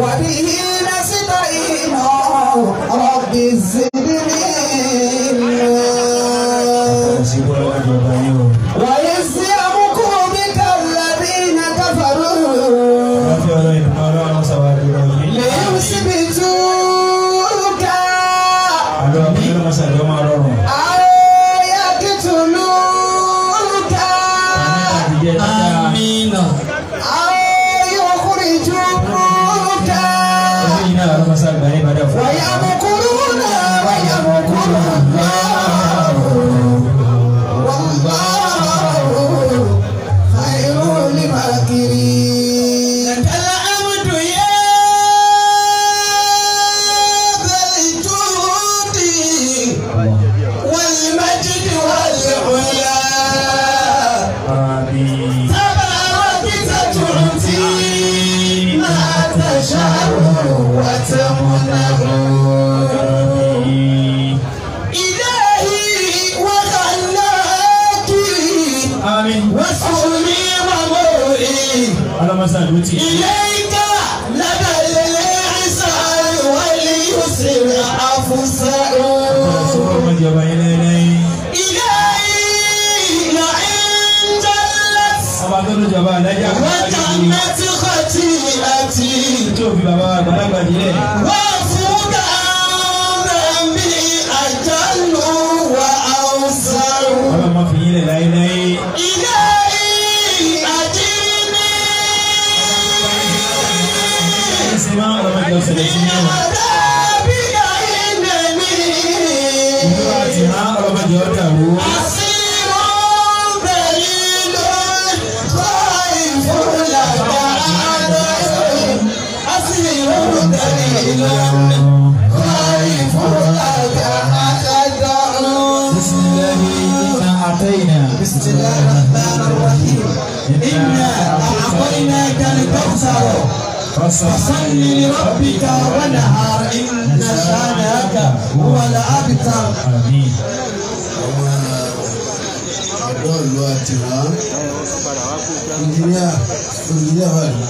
وبه نستعين. رب زدني Yeah. ti hàn ọlọ́mọdé ọ̀dà wò. àṣìwò ń bẹ̀rẹ̀ ilé kọ́ ìfúnlàjà àádọ́rùn-ún àṣìwò ń bẹ̀rẹ̀ ilé kọ́ ìfúnlàjà àádọ́rùn-ún. bismillahirrahmanirrahim atayna. bismillahirrahmanirrahim inna a'tainaka al-kawthar. فصل لربك ونهار إن شانئك هو الأبتر آمين ọ̀dọ́ ìlú àtìrá ìjìnlẹ̀ ìjìnlẹ̀ wà ní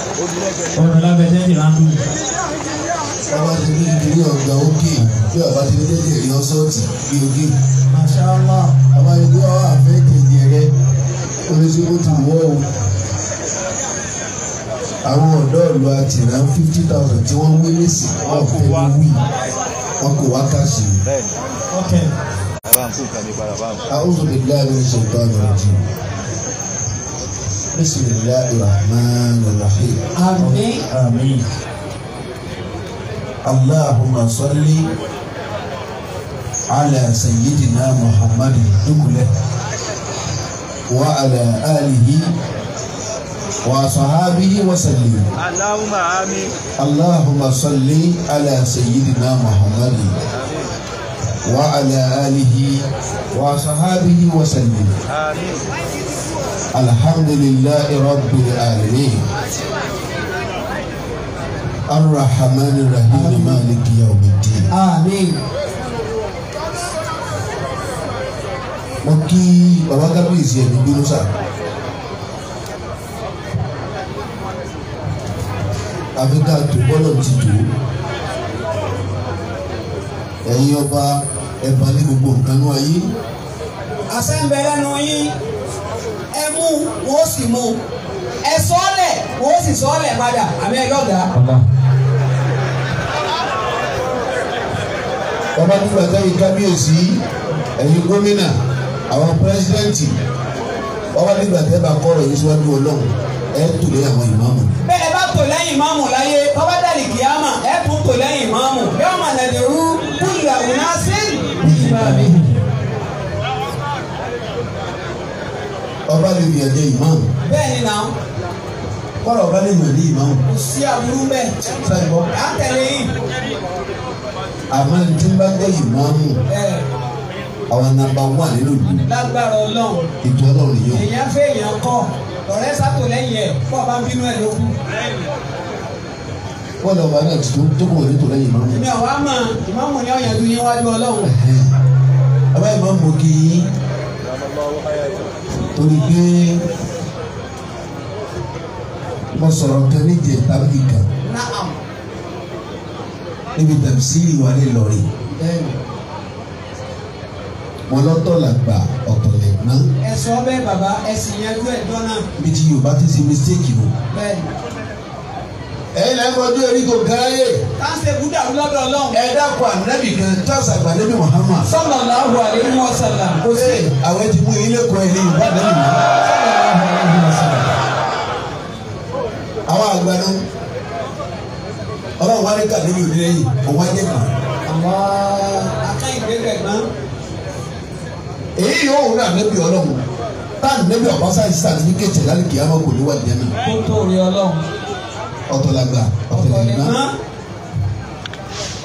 ọ̀rọ̀ lábẹ́ tẹ́tì ráńdù. ọba ti ní ìjìnlẹ̀ ọ̀gá òkè bí ọba ti ní tẹ́tì rí ọ́sọ́ọ̀tì bí òkè Mashallah ọba ti ní ọwọ́ àfẹ́ kejì rẹ oníṣègùn ó ti wọ́ o àwọn ọ̀dọ́ ìlú àtìrá fifty thousand tí wọ́n wí lẹ́sìn wọn fẹ́ wí wọn kò wá káàsì. Okay. أعوذ بالله من الشيطان الرجيم بسم الله الرحمن الرحيم Àmín آمين اللهم صل على سيدنا محمد دكله وعلى آله وصحابه وسلم. اللهم آمين. اللهم صل على سيدنا محمد وعلى آله وصحابه وسلم. آمين. الحمد لله رب العالمين. الرحمن الرحيم. مالك يوم الدين. Àmín mo kí baba kábíyèsí ẹni sá àfikà tó bọ́lọ̀ ti tó ẹ̀yin ọba ẹ̀bà ní gbogbo nǹkan ní ayé. Àṣẹ ń bẹ lẹ́nu yín. Ẹ mú wọn sì mú. Ẹ sọ́ọ̀lẹ̀ wọn sì sọ́ọ̀lẹ̀ padà. Àmì ẹ lọ́gàá. Allah. baba nígbà táyì kábíyèsí ẹ̀yin gómìnà àwọn pírẹsidẹ́ǹtì baba nígbà tẹ́ bá kọ́ ọ̀rọ̀ yìí síwájú ọlọ́run ẹ̀ tò lé àwọn ìmáàmù ìmáàmù láyé tọ́ba dàlí kìámà ẹ tún tò lẹ́yìn ìmáàmù. Yóò mà lẹ́dẹ̀ rú kúlù àwùná sí ìmáàmì. ọba lè yàn jẹ ìmáàmù. Bẹ́ẹ̀ ni náà. Kọ́ra ọba lè yàn ní ìmáàmù. Kò sí àbúrú bẹ́ẹ̀. Sáyẹn bọ́. à ń tẹ̀lé yìí. àmọ́ ní tí ń bá jẹ́ ìmáàmù àwọn nàmbà wà nínú ìlú. Lágbára ọlọ́run. Ètò ọlọ́run yìí èèyàn fẹ́ èèyàn kọ́. Ọ̀rẹ́ sátò lẹ́yìn ẹ̀ ń bínú ẹ̀ ló lọ wà náà tó tó kọ̀ ní tó lẹ́yìn ìmáàmù. èmi ọ̀wá mọ̀ ìmáàmù ni ọ̀yàn dún yín wájú ọlọ́run. bàbá ìmáàmù kì í torí pé mo sọ̀rọ̀ kan níjẹ̀ tàbí kan níbi tẹ̀síìrì wà ní Ìlọrin wọn lọ́tọ̀ làgbà ọ̀tọ̀ lẹ̀gbọ́n ẹ sọ bẹ́ẹ̀ bàbá ẹ sì yanjú ẹ̀ dọ́nà bí ti Yorùbá ti ṣe mistake o. bẹ́ẹ̀ni. Ẹ̀yin ọdún erí kò gáyé káńsẹ̀ búdà lọ́dọ̀ ọlọ́run. ẹ dákọ̀ ànábì kan tọ́sà àgbàdébí Muhammad. sallallahu alaihi wasallam kò sí. ṣe àwọn ti mú ilé kọ ilé ànábì mọ́. àwọn àgbàdo ọlọ́run wá ní kàdébí òde lẹ́yìn òun wá jẹ́ kàn. akáyìndé gbẹ̀gbọ́n. èyí yóò wúlò ànábì ọlọ́run tá ànábì ọ̀básá yìí sàtífíkẹ́tì lálẹ́ kìí àmọ́ kò ní wà jẹ́ náà. kó tó rí ọlọ́run. Ọ̀tọ̀ lè ọ̀tọ̀lẹ̀gbọ́n má.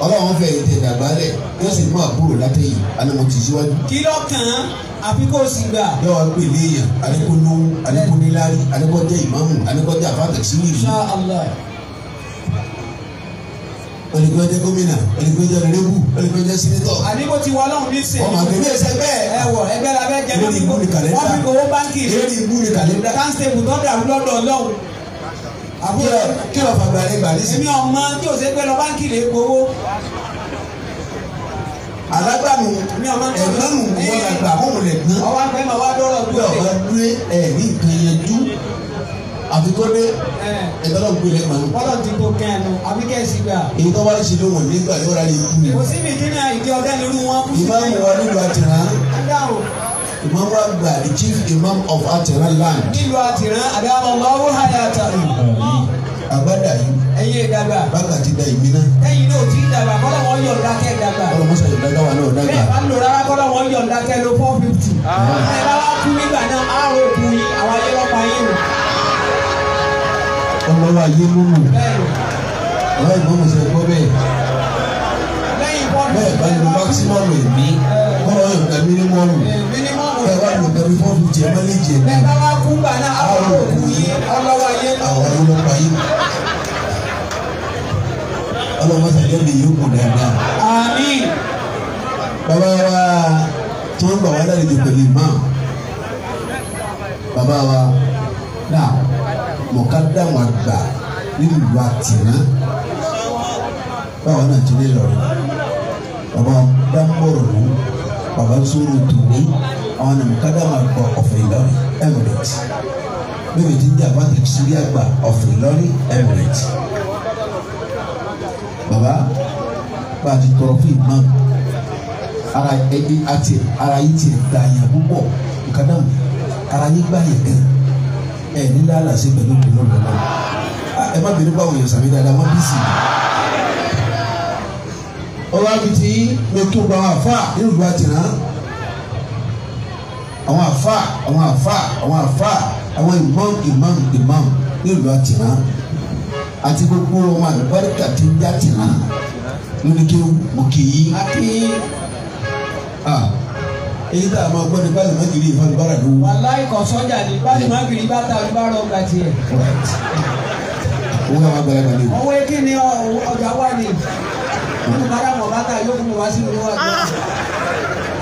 ọlọ́run fẹ́ ètè ìdàgbà rẹ̀ yóò sì mú àbúrò látẹ̀yìn anamọ̀ tì síwájú. kí ló kàn án àfi kó o sì gbà. yóò wá pè léèyàn alẹ́kó lówó alẹ́kó níláárí alẹ́kó jẹ́ ìmáàmù alẹ́kó jẹ́ àfáàtẹ̀ sí ìlú alẹ́kó jẹ́ gómìnà alẹ́kó jẹ́ rẹ́bù alẹ́kó jẹ́ sínétọ̀. àdìbò ti wọ ọlọ́run ní sè. ọmọ àgbẹ̀ bí ẹsẹ̀ bẹ́ẹ̀. ẹ wọ ẹgbẹ́ la bẹ́ jẹ Lórí ibú ni kàlẹ́ndà. wọ́n fi kówó báńkì. lórí ibú ni kàlẹ́ndà. káńsẹ̀ bùtọ́ dàrú lọ́dọ̀ ọlọ́run. Kí ló fà gbàlẹ́ gbàlẹ́ sí. èmi ọmọ tí o ṣe pé lọ báńkì lè gbowó. alágbàmù Mi ẹ̀gbọ́n nù wọ́n la gbà mọ́ wọn lẹ̀ gbọ́n. ọwọ́ àgbẹ̀ máa wá dọ́rọ̀ bí dúró. ọba dúré ẹ̀ ní nǹkan yẹn dú àfikọ́dé ẹ ẹ̀gbọ́n náà gbé lẹ́gbàá nù. bọ́lọ̀ ti tó kẹ́ẹ̀nu àbí kẹ́ẹ̀sì gbà. èyí tó bá ṣe ló wọ̀n nígbà yóò rà lè kú ni. kò síbi kí ni ìdí ọdẹ nínú wọn kú sí. ìmáàmù wa nílùú àtìrán dáhùn ìmáàmù àgbà the chief imam of àtìrán land. Nílùú àtìrán àdáwọ̀ lọ́wọ́ hayata. Àgbàdà yìí. Ẹ̀yin ìdàgbà. Bákà ti da ìmí náà. Ẹ̀yin náà ti dàgbà kọ́lọ̀ wọn yọ̀ ǹdàkẹ́ dàgbà. ọlọ́ mọ́sá yóò dágbà wà náà dágbà bẹ́ẹ̀ bá ń lò rárá kọ́lọ̀ wọn yọ̀ ǹdàkẹ́ ló four fifty. ẹ bá wá kú nígbà náà àrò òkú yìí àwọn ayé lọ́pàá yín o. ọmọ wa yé ọlọ́ gbọ́ bẹ́ẹ̀ four fifty. bẹ́ẹ̀ bá ní maximum kọ́lọ́ yóò dá mínímọ́mù dá fọ́ọ̀mù jẹ́ mọ́lẹ́ jẹ́ bẹ́ẹ̀ bá wá kú nígbà náà àrò òkú yìí ọlọ́wọ́ ayé àwọn ọlọ́pàá yìí ọlọ́mọ sàjọ́ lè yóò kù dáadáa. àmín. bàbá wa tí wọ́n gbà wá lálejò pẹ̀lú imam bàbá wa náà mọ̀kádàmù àgbà nílùú àtìrán báwọn náà tún lè lọ́rọ̀ bàbá dáńbọ̀rọ̀ ló bàbá sọ̀rọ̀ tòní àwọn náà mọ̀kádàmù àgbà ọ̀fẹ́ Ìlọrin Emirates ti ń jẹ́ àbá tẹ̀sírí àgbà ọ̀fẹ́ Ìlọrin Emirates bàbá bá a ti tọrọ fún imam ara ẹni àti ara yìí ti da yẹn púpọ̀. Nǹkan náà ara yìí gbà yẹn gan. Ẹ ní lálàsí pẹ̀lú pẹ̀lú lọ́la ẹ má bẹ̀rẹ̀ báwo yẹn sàmì dáadáa wọ́n bí sí i. ọwọ́ abiti ló tó gba àwọn àfa nínú ìlú àtìrán àwọn àfa àwọn àfa àwọn àfa àwọn imam imam imam nínú ìlú àtìrán àti gbogbo ọmọ àlùbáríkà tí ń dá àtìrán lórí kí mo kì í èyí tá a máa gbọ́ ní báyìí má kiri ìfọ̀n bára ló wàláì kọ̀ sọ́jà ní báyìí má kiri bá ta bá rọ ọgbà tiẹ̀. owó àwọn agbára ni owó kí ni ọjà wà ní. bàrà mọ̀ bàtà yóò fún mi wá owó àgbà.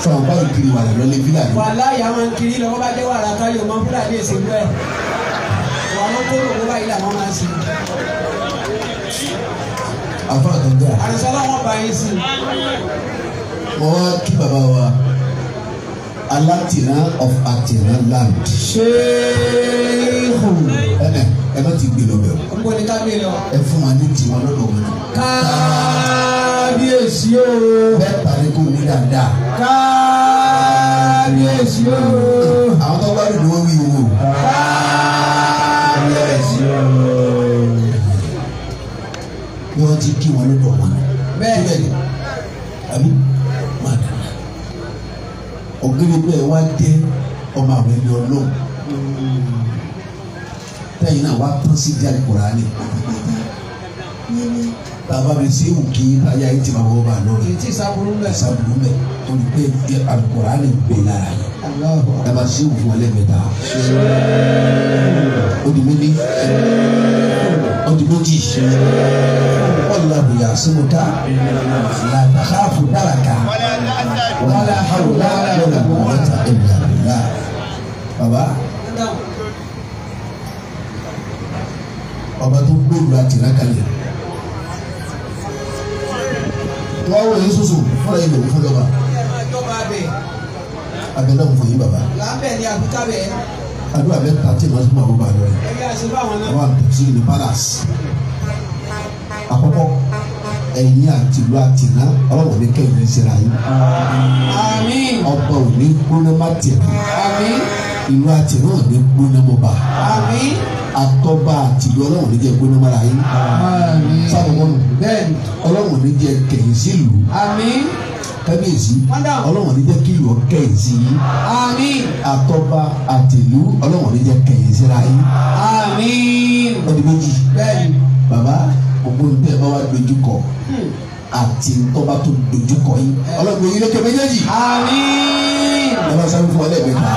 Sọ̀rọ̀ báyìí kiri wà lọ́lẹ́ fílà ni. wàláì àwọn kiri lọ́wọ́ bá dé wàrà yóò mọ fúlàní èsì ń bẹ́ẹ̀. wà ló kó lòwó báyìí làwọn máa ń sìn. afa àtọ́jà àrùsọ́lá wọn bá yín sìn. mo wá kí bàbá wa alátìrán of àtìrán land. ṣéèhù. ẹ ẹ ẹ bá ti gbé lọ bẹ̀ o. n kò ní ká gbé lọ. ẹ fún wa ní tiwọn lọ́dọ̀ wọn. kábíyèsí o. bẹ́ẹ̀ parí kò ní dáadáa. Kábíyèsí o. àwọn tó bá dùn wọ́n wí wo. kábíyèsí o. wọ́n ti kí wọn lọ́dọ̀ wọn. Bẹ́ẹ̀. ni àbí máa dàgbà. ọ̀gbẹ́ni bẹ́ẹ̀ wá jẹ́ ọmọ àwọn ẹni ọlọ́run. tẹ́yìn náà wá tán sí díẹ̀ Kùránì. tàbá mi sí ewu kí ayé ayé ti máa wọ́ bá a ìsàbùrù bẹ̀. ẹ̀sà burú bẹ̀ torí pé ẹ Al-Kùránì gbé lára. Allahu ẹ bá sí ewu fún ẹlẹ́mẹ̀ta. ó di méjì. ó di méjì. Wallahu ya'simuka la takhafu daraka wala hawla wala quwwata illa billah. baba ọba tó gbòòrò àtìlákalẹ̀ wọ́n wọ yín soso fúnra yín lòun fún lọ́ba ẹ máa jọba bẹ̀ abẹ́lẹ́ òun fún yín bàbá. Lábẹ́ ní àbíká bẹ̀ àdúrà bẹ́ẹ̀ ta tí màá máa bọ́ bá lọ yìí ẹgbẹ́ àṣẹ báwọn náà. àwọn àtúnṣe ní palace. Àkọ́kọ́ ẹ̀yin àti ìlú àtìná ọlọ́wọ́ ní kẹ́hìn síra yín. Àmín. Ọba ò ní gbóná má tìná àmín. Ìlú àtìná ò ní gbóná mọ́ bá. Àmín. Atọ́ba àti ìlú ọlọ́wọ́ ní jẹ́ gbóná mọ́ra yín. Àmín. Sábà mọ́nu bẹ́ẹ̀ni. Ọlọ́wọ́ ní jẹ́ kẹ̀yìn sí ìlú. Àmín kábíyèsí Wọ́n dáhùn. ọlọ́wọ́ ní jẹ́ kí ìlú kẹ̀yìn sí yín àmín atọ́ba àti ìlú ọlọ́wọ́ ní jẹ́ kẹ̀yìn síra yín àmín ọdún méjì bẹ́ẹ̀ni bàbá gbogbo ń tẹ́ ẹ bá wá dojú kọ àti ntọ́ba tó dojú kọ yín ọlọ́run yìí lókè méjèèjì àmín bá sáré fún ọ lẹ́ẹ̀mẹ́ta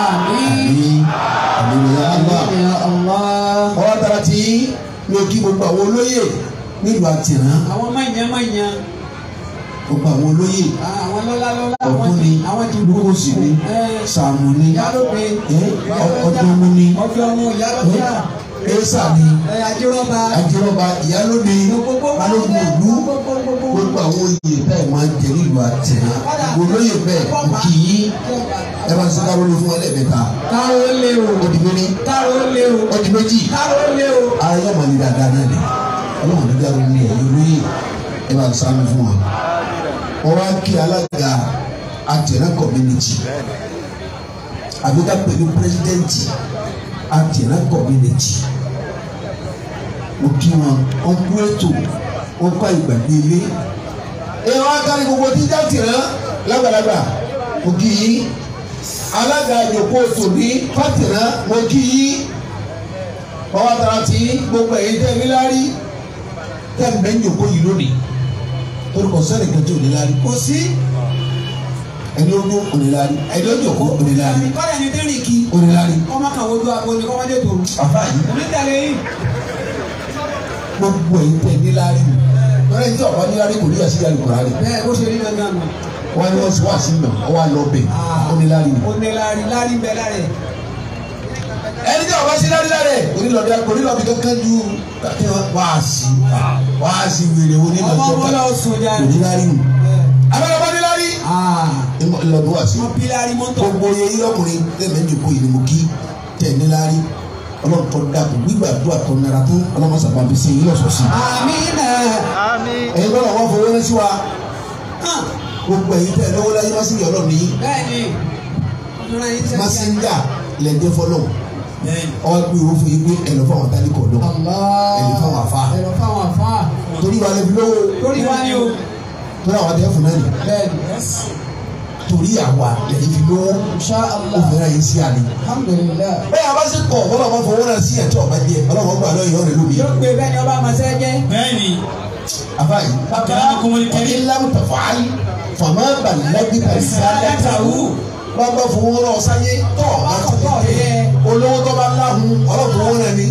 àmín àmín àgbà ya Allah. ọwọ́ tara tí ní o kí gbogbo àwọn olóyè nílùú àtìrán àwọn mọ̀nyán mọ̀nyán gbogbo àwọn olóyè. Ti ni lúkọ̀sì ni. Sàmù ni. ọdúnmú ni. Ọmọ ẹ̀ẹ́sà ni. Ajírọ́ba ìyálóde balógun ìlú gbogbo àwọn oyè bẹ́ẹ̀ máa ń jẹ nílùú gbogbo olóyè bẹ́ẹ̀ kì í ẹ bá sọ káwọn olú fún ọ lẹ́ẹ̀mẹ́ta. Káró lé o ọdún méjì. Káró lé o ọdún méjì. Káró lé o. yóò máa ní dáadáa náà ni. Ọlọ́run ní dáadáa ní ẹ̀yọ́ lóye ẹ bá sáré fún wa wọ́n wá kí alága àtẹ̀rẹ́ community àbíká pẹ̀lú pírẹsidẹ́ǹtì àtẹ̀rẹ́ community mo kí wọn wọn kú ètò wọn kọ́ ìgbàgbé ilé. Ẹ wá kárí gbogbo jíjà tìrẹ́ lágbàlagbà. Mo kí yín. Alága ìjòkó tòní fàtìrẹ́ mo kí yín. Ọwọ́ àtàrà tí gbogbo ẹ̀yin tẹ́ ní lárí tẹ́ ń yòókó yìí lónìí orúkọ sẹ́ni kan tí ò ní lárí kò sí. Ẹni ojú ò ní lárí ẹni ojú òkú ò ní lárí kọ́lẹ̀ ní dẹ́rìn kí. Ò ní lárí ọmọ kan wojú aago ni kọ́mọdé tó àfa yìí. Onídàlẹ́ yìí gbogbo ẹ̀yin tẹ́ ní lárí lọ́rẹ́ ní tí ọba ní lárí kò ní yàtí yàrá ìkọ̀rá rẹ̀ bẹ́ẹ̀ bó ṣe rí gangan nù. wọ́n ní wọ́n sọ wá sí mi ọwọ́ àlọ́ bẹ̀. Ò ní lárí bẹ́ẹ̀ lárí. Ẹni tí ọba sí lárí lárí ẹ̀ onílọ́dẹ onílọ́dẹ kankan ju kí wọ́n wá sí wá sí wèrè ní lárí nù. abẹ́rẹ́ ọba ní lárí ìlọ́dún wá sí. Wọ́n bí lárí mọ́tò. gbogbo yẹn ọkùnrin lẹ́mẹ̀ẹ́ njòkó yìí ni mo kí. Tẹ̀ níláárí ọlọ́run tó dàbò. Gbígbàdúrà tó nara tó ọlọ́run sábà fi ṣe yín lọ́sọ̀ sí. àmínà. ẹ̀yin bọ́lá wọn fowó rẹ́ sí wa. Gbogbo ẹ̀yin tẹ̀ lọ́wọ́ láyé másìlì ọlọ́run ní bẹ́ẹ̀ni. Ọ̀nà yìí sẹ́yìn. Ọwọ́ gbé owó fún yín pé ẹ̀ lọ́ fáwọn tálíkọ̀ ọ̀dọ́ ẹ̀yin fáwọn àfa ẹ̀rọ fáwọn àfa. torí wa lẹ́bi lówó lórí wa ni o. torí àwọn àtẹ̀ fún náà bẹ́ẹ̀ni. torí àwa lẹ́yìn fi lówó fẹ́ràn yín sí àná. bẹ́ẹ̀ a bá ṣe kọ̀ bọ́lá wọn fowó rẹ̀ sí ẹ̀tọ́ ọ̀bá jẹ ọlọ́run gbà lọ́yìn ọ̀rẹ́ lómi. yóò gbé bẹ́ẹ̀ ni ọba àmàṣẹ́ jẹ́. bẹ́ẹ̀ni afayi Akramakumul karim. Wọ́n bá fowó rọ̀ sáyé tọ́ ọ̀bá tó Tọ́ ti yẹ. dé olówó tó bá láhùn ọlọ́fowó rẹ̀ ni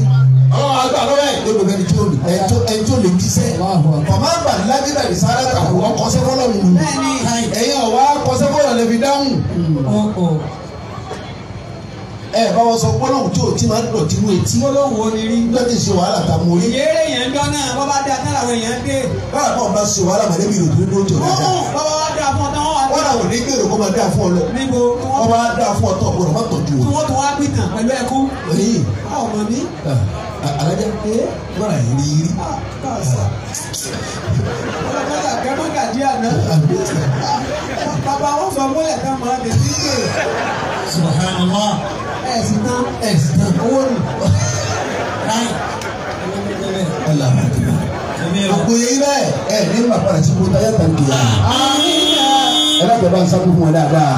ọlọ́run àgbà lọ́wọ́ ẹ̀ lóbi bẹ́ẹ̀ ni tí ó lè ẹ̀ tó ẹ̀ tó lè jíṣẹ́ Allahu akbar. fàmà balẹ̀bí tàṣàdàtàwù ọkọ̀ sẹ́fọ́lọ́ nù bẹ́ẹ̀ni. ẹ̀yin ọ̀wá kọ́ sẹ́fọ́lọ́ lè fi dáhùn ọkọ̀. Ẹ̀ bá wọn sọ gbólóhùn tí ò tí máa ń dọ̀tí mú etí. Gbólóhùn wo ni rí. lọ́tí ṣe wàhálà ta mú orí. Ìyẹ́rẹ́ yẹn dán náà bọ́ bá dá náà làwọn èèyàn dé. báwa náà bá ṣe wàhálà màdébí rò tó dúró tó dáadáa. Bọ́ bá wá dá fún ọ tán wọ́n wá wọn àwọn onígbèrò kó máa dá fún ọ lọ. Níbo? Tí wọn wọ́n bá dá fún ọ tó ọgbọdọ má tọ́jú tí o. wọ́n tún wá pìtàn pẹ̀lú ẹkún. èyí a ò mọ̀ mí. alájà. Wọn à yìí rí káàsà. ọlọ́kọ́jà kẹ́mọ́gà díẹ̀ náà. bàbá wọn sọ múlẹ̀ tán máa dé sí pé subhanallah ẹ̀ sì tán ẹsìn náà owó nù. káì ọlà àbàdìmọ. yẹn bẹ́ẹ̀ ẹ ní ma padà sí kó táyà tàn kìlá ẹ bá bẹ̀rẹ̀ bá ń sábà fún wọn dáadáa.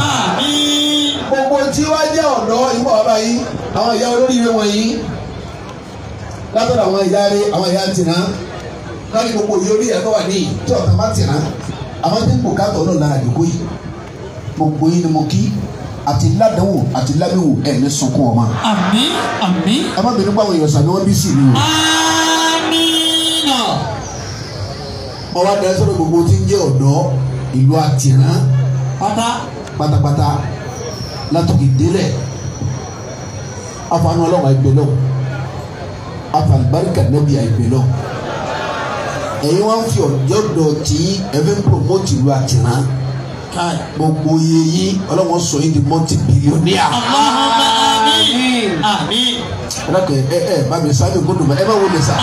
gbogbo tí wá jẹ́ ọ̀dọ́ ìwọ ọba yìí àwọn ìyá olóríire wọ̀nyí látọ̀dọ̀ àwọn ìyá rẹ̀ àwọn ìyá tìǹà káàkiri gbogbo ìyá orí ẹ̀kọ́ wà ní tí ọ̀tá bá tìǹà àwọn tí ń bò káàtọ̀ náà lára àdìgbò yìí gbogbo yìí ni mo kí àti ládàáwò àti lábẹ́wò ẹ̀ ní sunkún ọmọ. àmín àmín. Ẹ má bínú pàwọn èèyàn sàmì wọn bí sí ni o. àmínà mo wá darí sọ́dọ̀ gbogbo tí ń jẹ́ ọ̀dọ́ ìlú àtìrán. Pátá. Pátápátá. Látòkè délẹ̀. Afanu ọlọ́run àìgbẹ́ lọ. Afalibarika nẹ́bí lọ ẹ̀yin wá ń fi ọ̀jọ́ dọ̀ tí ẹ fi ń promote ìlú àtìná káì. gbogbo iye yìí ọlọ́wọ́n sọ yìí di multi billionaire. Allahumma àmín. àmín. ẹlẹ́kẹ̀ ẹ ẹ bá mi sáré gbọ́dọ̀ ẹ má wọlé sá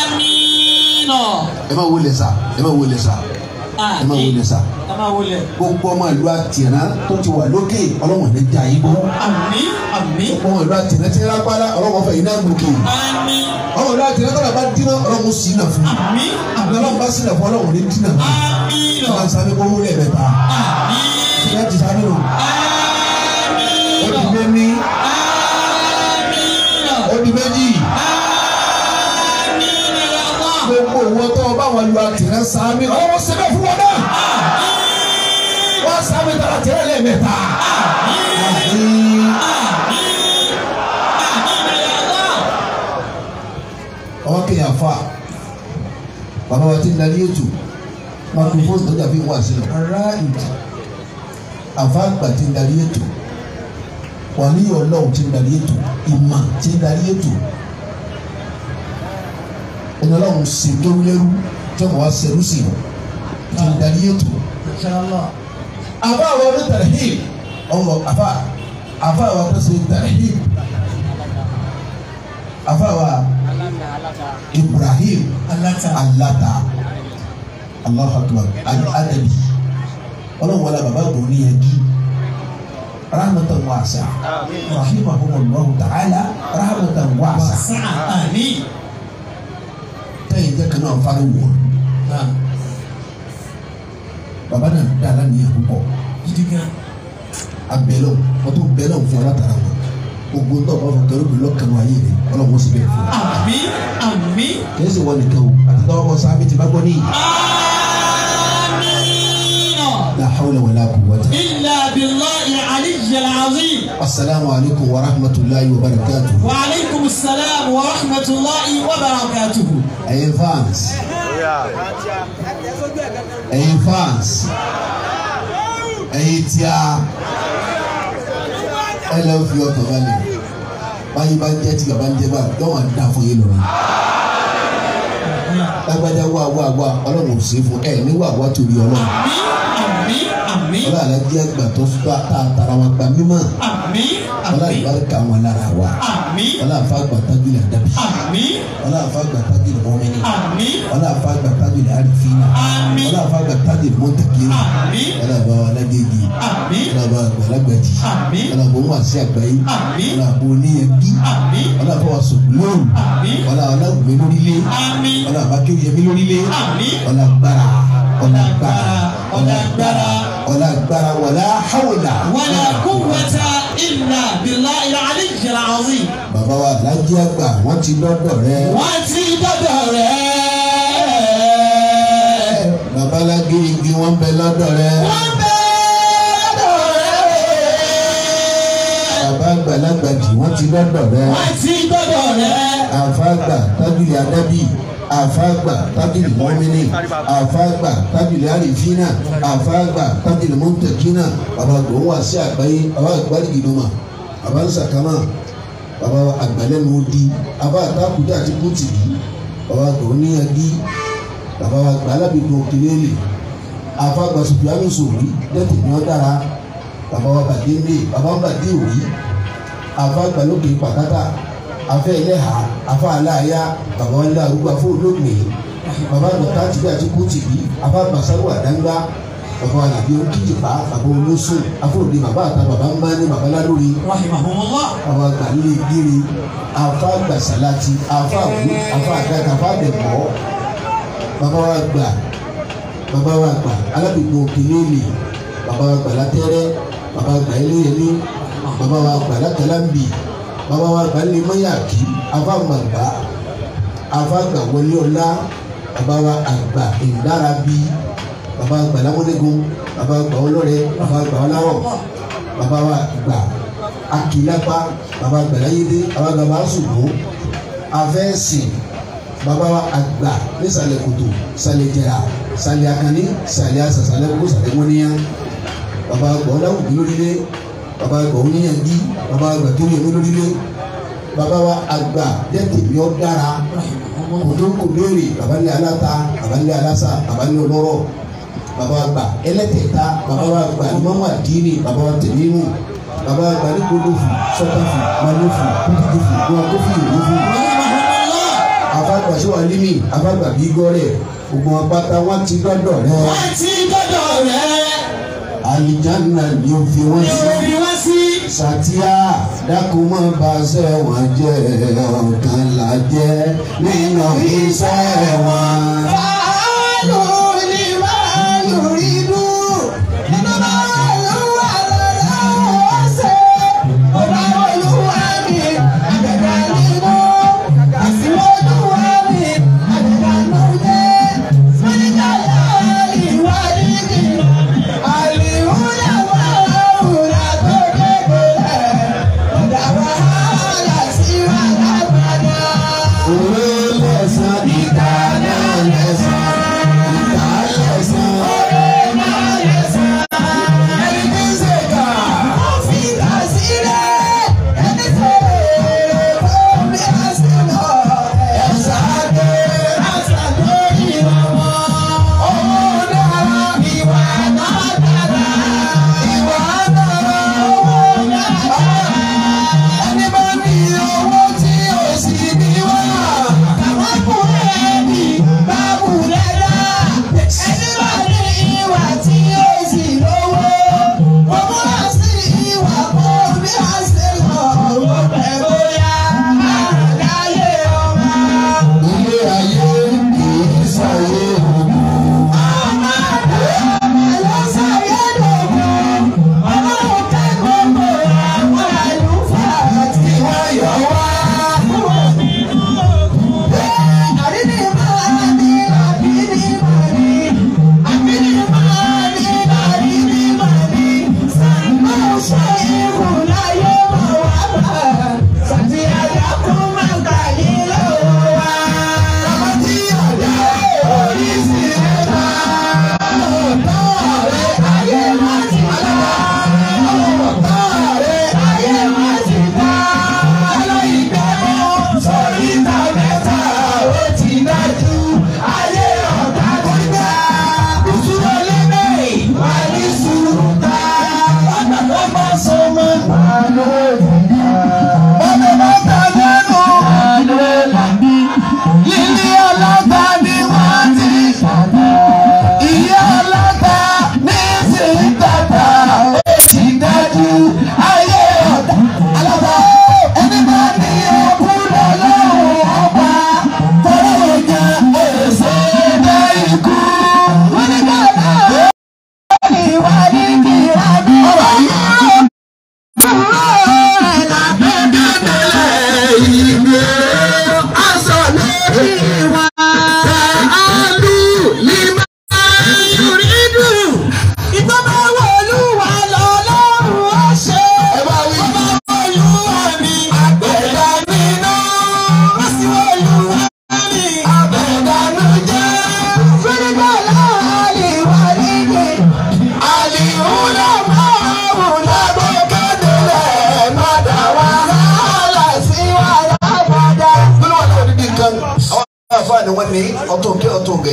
àmín. ẹ má wọlé sá ẹ má wọlé sá ẹ má wọlé sá ẹ. Gbogbo ọmọ ìlú àtìná tó ti wà lókè ọlọ́wọ́n ní jà yín bọ́ àmín. àmín. gbogbo ọmọ ìlú àtìná ti rá pálá ọlọ́wọ́n fẹ́ iná gbòkè àmín. ọmọ ìlú àtìná tó bá dínà ọlọ́wọ́n sí iná fún àmín. àbí ọlọ́wọ́n bá sílẹ̀ fún ọlọ́wọ́n ní dínà. Àmín. ẹ máa sáré kó wọlé ẹ̀ mẹ́ta. Àmín. ẹ ti sáré lò ó di méní ó di méjì. Gbogbo owó tó o bá wọn lu àtìrẹ sáámi ọwọ́ sẹ́bẹ̀ fún wọn náà wọ́n sáámi tara tẹ́lẹ̀ lẹ́ẹ̀mẹ́ta. ọwọ́ kéèyàn fa bàbá wa ti ń darí ètò. Microphone tó dàbí wà sílẹ̀ àfa àgbà ti ń darí ètò. Wàlí ọlọ́run ti ń darí ètò. Ìmọ̀ ti ń darí ètò. Ọlọ́run kéwú lẹ́rú tí wọ́n wá sẹ́rú sí i ti ń darí ètò. Àfa àwọn ọdún tàrhìm ọmọ àfa àfa àwọn ọdún sẹ tàrhìm àfa àwọn Ibrahim alata. Allahu Akbar adabi ọlọ́run wọlé bàbá gbòó ní ẹbí rahmatan wasa rahimahumullahu ta'ala rahmatan wasa tẹ́yìn jẹ́ kan náà fari wọ̀ bàbá náà dá aláníyàn púpọ̀ gidi gan abẹ́lẹ̀ wọ́n tó bẹ́lẹ̀ fún alátara wọn gbogbo náà bá fọ kẹrù mi lọ́kàn wáyé rẹ ọlọ́run sì bẹ̀rẹ̀ fún wa. àmín àmín. kìí wọn nìkan o àti táwọn ọmọ sáà mi ti bá gbọ́ níyì. amiina. la hawla wala quwwata. illa billahi aliyyil azim. asalaamu alaykum wa rahmatulahi wa barakatuhu. wa aleykum salaam wa rahmatulahi wa barakatuhu. ẹ̀yin fans ẹ̀yin fans. Ẹ̀yin tí a ẹ lọ fi ọkàn balẹ̀ báyìí bá ń jẹ́ tí bàbá ń jẹ́ bá lọ́wọ́ àdá fún yín lọ́rùn. Lágbájá wá wá wá ọlọ́run ò sí fún ẹ. Ní wá wá torí ọlọ́run. Ọlọ́run alájẹ́ àgbà tó fún wa tá a tara wa gba mímọ́. Ọlọ́run bá ká wọn lára wa. Àmín. Ami. wàlá àfa àgbà tájúlẹ̀ àdàbí. Ami. wàlá àfa àgbà tájúlẹ̀ mọ́mìnì. àmín. Ami. àfa àgbà tájúlẹ̀ àrífínà. àmín. wàlá Ami. àgbà tájúlẹ̀ mọ́tàkìrì. àmín. wàlá Ami. àwọn alágége. àmín. Ami. àfa àgbà alágbàjì. Ami. wàlá àfa òun àṣẹ àgbáyé. Ami. wàlá àfa oníyanjú. àmín. Ami. àfa wàsó lóòrù. àmín. Ami. aláwùmí lórílé. àmín. wàlá àfa kéwìyẹmí lórílé. Ami. wàlá agbára. wàlá agbára. wàlá agbára wàlá agbára wàlá hawla. wàlá quwwata illa billahi al-aliyyil azim. bàbá wa alájí àgbà wọ́n ti dọ́dọ̀ rẹ. wọ́n ti dọ́dọ̀ rẹ. bàbá alágé igi wọ́n bẹ lọ́dọ̀ rẹ. wọ́n bẹ lọ́dọ̀ rẹ. bàbá àgbàlagbà jì wọ́n ti dọ́dọ̀ rẹ. wọ́n ti dọ́dọ̀ rẹ. àfa àgbà tábìlì adábì àfàgbà tábìlì mọ́mìnì àfàgbà tábìlì àrífínà àfàgbà tábìlì mọ́tẹ̀kínà bàbá gbòó wá sí àgbáyé bàbá àgbáyé gidoma bàbá nsàkámà bàbá àgbàlẹ́nu odi bàbá àtàkùdé àti kùtìbí bàbá gbòó níyàgí bàbá àgbà alábìgbò kìlélì àfàgbà sùpìlánù sòrí dẹ́tì ní ọ̀dára bàbá bàdé mbé bàbá bàdé òrí àfàgbà lókè pàkátà afẹ́ ẹlẹ́hà afẹ́ aláya bàbá lé arúgbó afẹ́ olóògbé. Bàbá dọ̀tà tìbí àti kùtìbí afẹ́ àgbàsáwò àdáńgbá bàbá alàbí oníkìjìpá bàbá olóṣù afẹ́ òde bàbá àtà bàbá ńbá ní bàbá lálórí bàbá àgbà lórí gbére afẹ́ àgbà sàláàtì afẹ́ àwù afẹ́ àgàgà afẹ́ àdẹ̀mọ́. Bàbá wa gbà bàbá wa gbà alábìgbò kìlélì bàbá wa gbà látẹ́rẹ́ bàbá wa gbà eléyẹlé. Bàbá wa gbà látẹ́lámbì bàbá wa gbà lè mọ́yàkí afáàmàgbà afáàgbà wọlé ọlá bàbá wa àgbà ìdárabi bàbá wa gbà lámúnigun bàbá wa gbà ọlọ́rẹ bàbá wa gbà ọláwọ̀ bàbá wa gbà akílápá bàbá wa gbà láyédé bàbá wa gbà sùnmù afẹ́sìn bàbá wa àgbà nísàlẹ̀ kòtò sàlẹ̀ jẹ̀rà sàlẹ̀ àkànní sàlẹ̀ àṣà sàlẹ̀ kókó sàlẹ̀ mọ́níyà bàbá wa gbà ọláwùdí lórílẹ̀ bàbá wa gbà oníyànjú bàbá wa gbà tó yẹ lórílẹ̀ bàbá wa àgbà dẹ́tẹ̀ mi ọ́ dára. Kòtò kò léèrè baba ní aláta baba ní alásà baba ní ọlọ́rọ̀. Baba wa gbà ẹlẹ́tẹ̀ẹ̀ta baba wa gbà ìmọ̀mù àdínì baba wa tẹ̀mímù baba wa gbà ní kódófù sọ́tàfù manófù kúndìdìfù gbọ́ngófù ìlúfù afagba sí wa límì afagba bí gọ́rẹ̀ wọn pátá wọn ti gbọ́dọ̀ rẹ. Wọ́n ti gbọ́dọ̀ rẹ̀. Alijanna ni o fi wọn sí. Sàtíà dákun mọ́ bá ṣẹ́ wọn jẹ́ ọ̀kan là jẹ́ nínú iṣẹ́ wọn.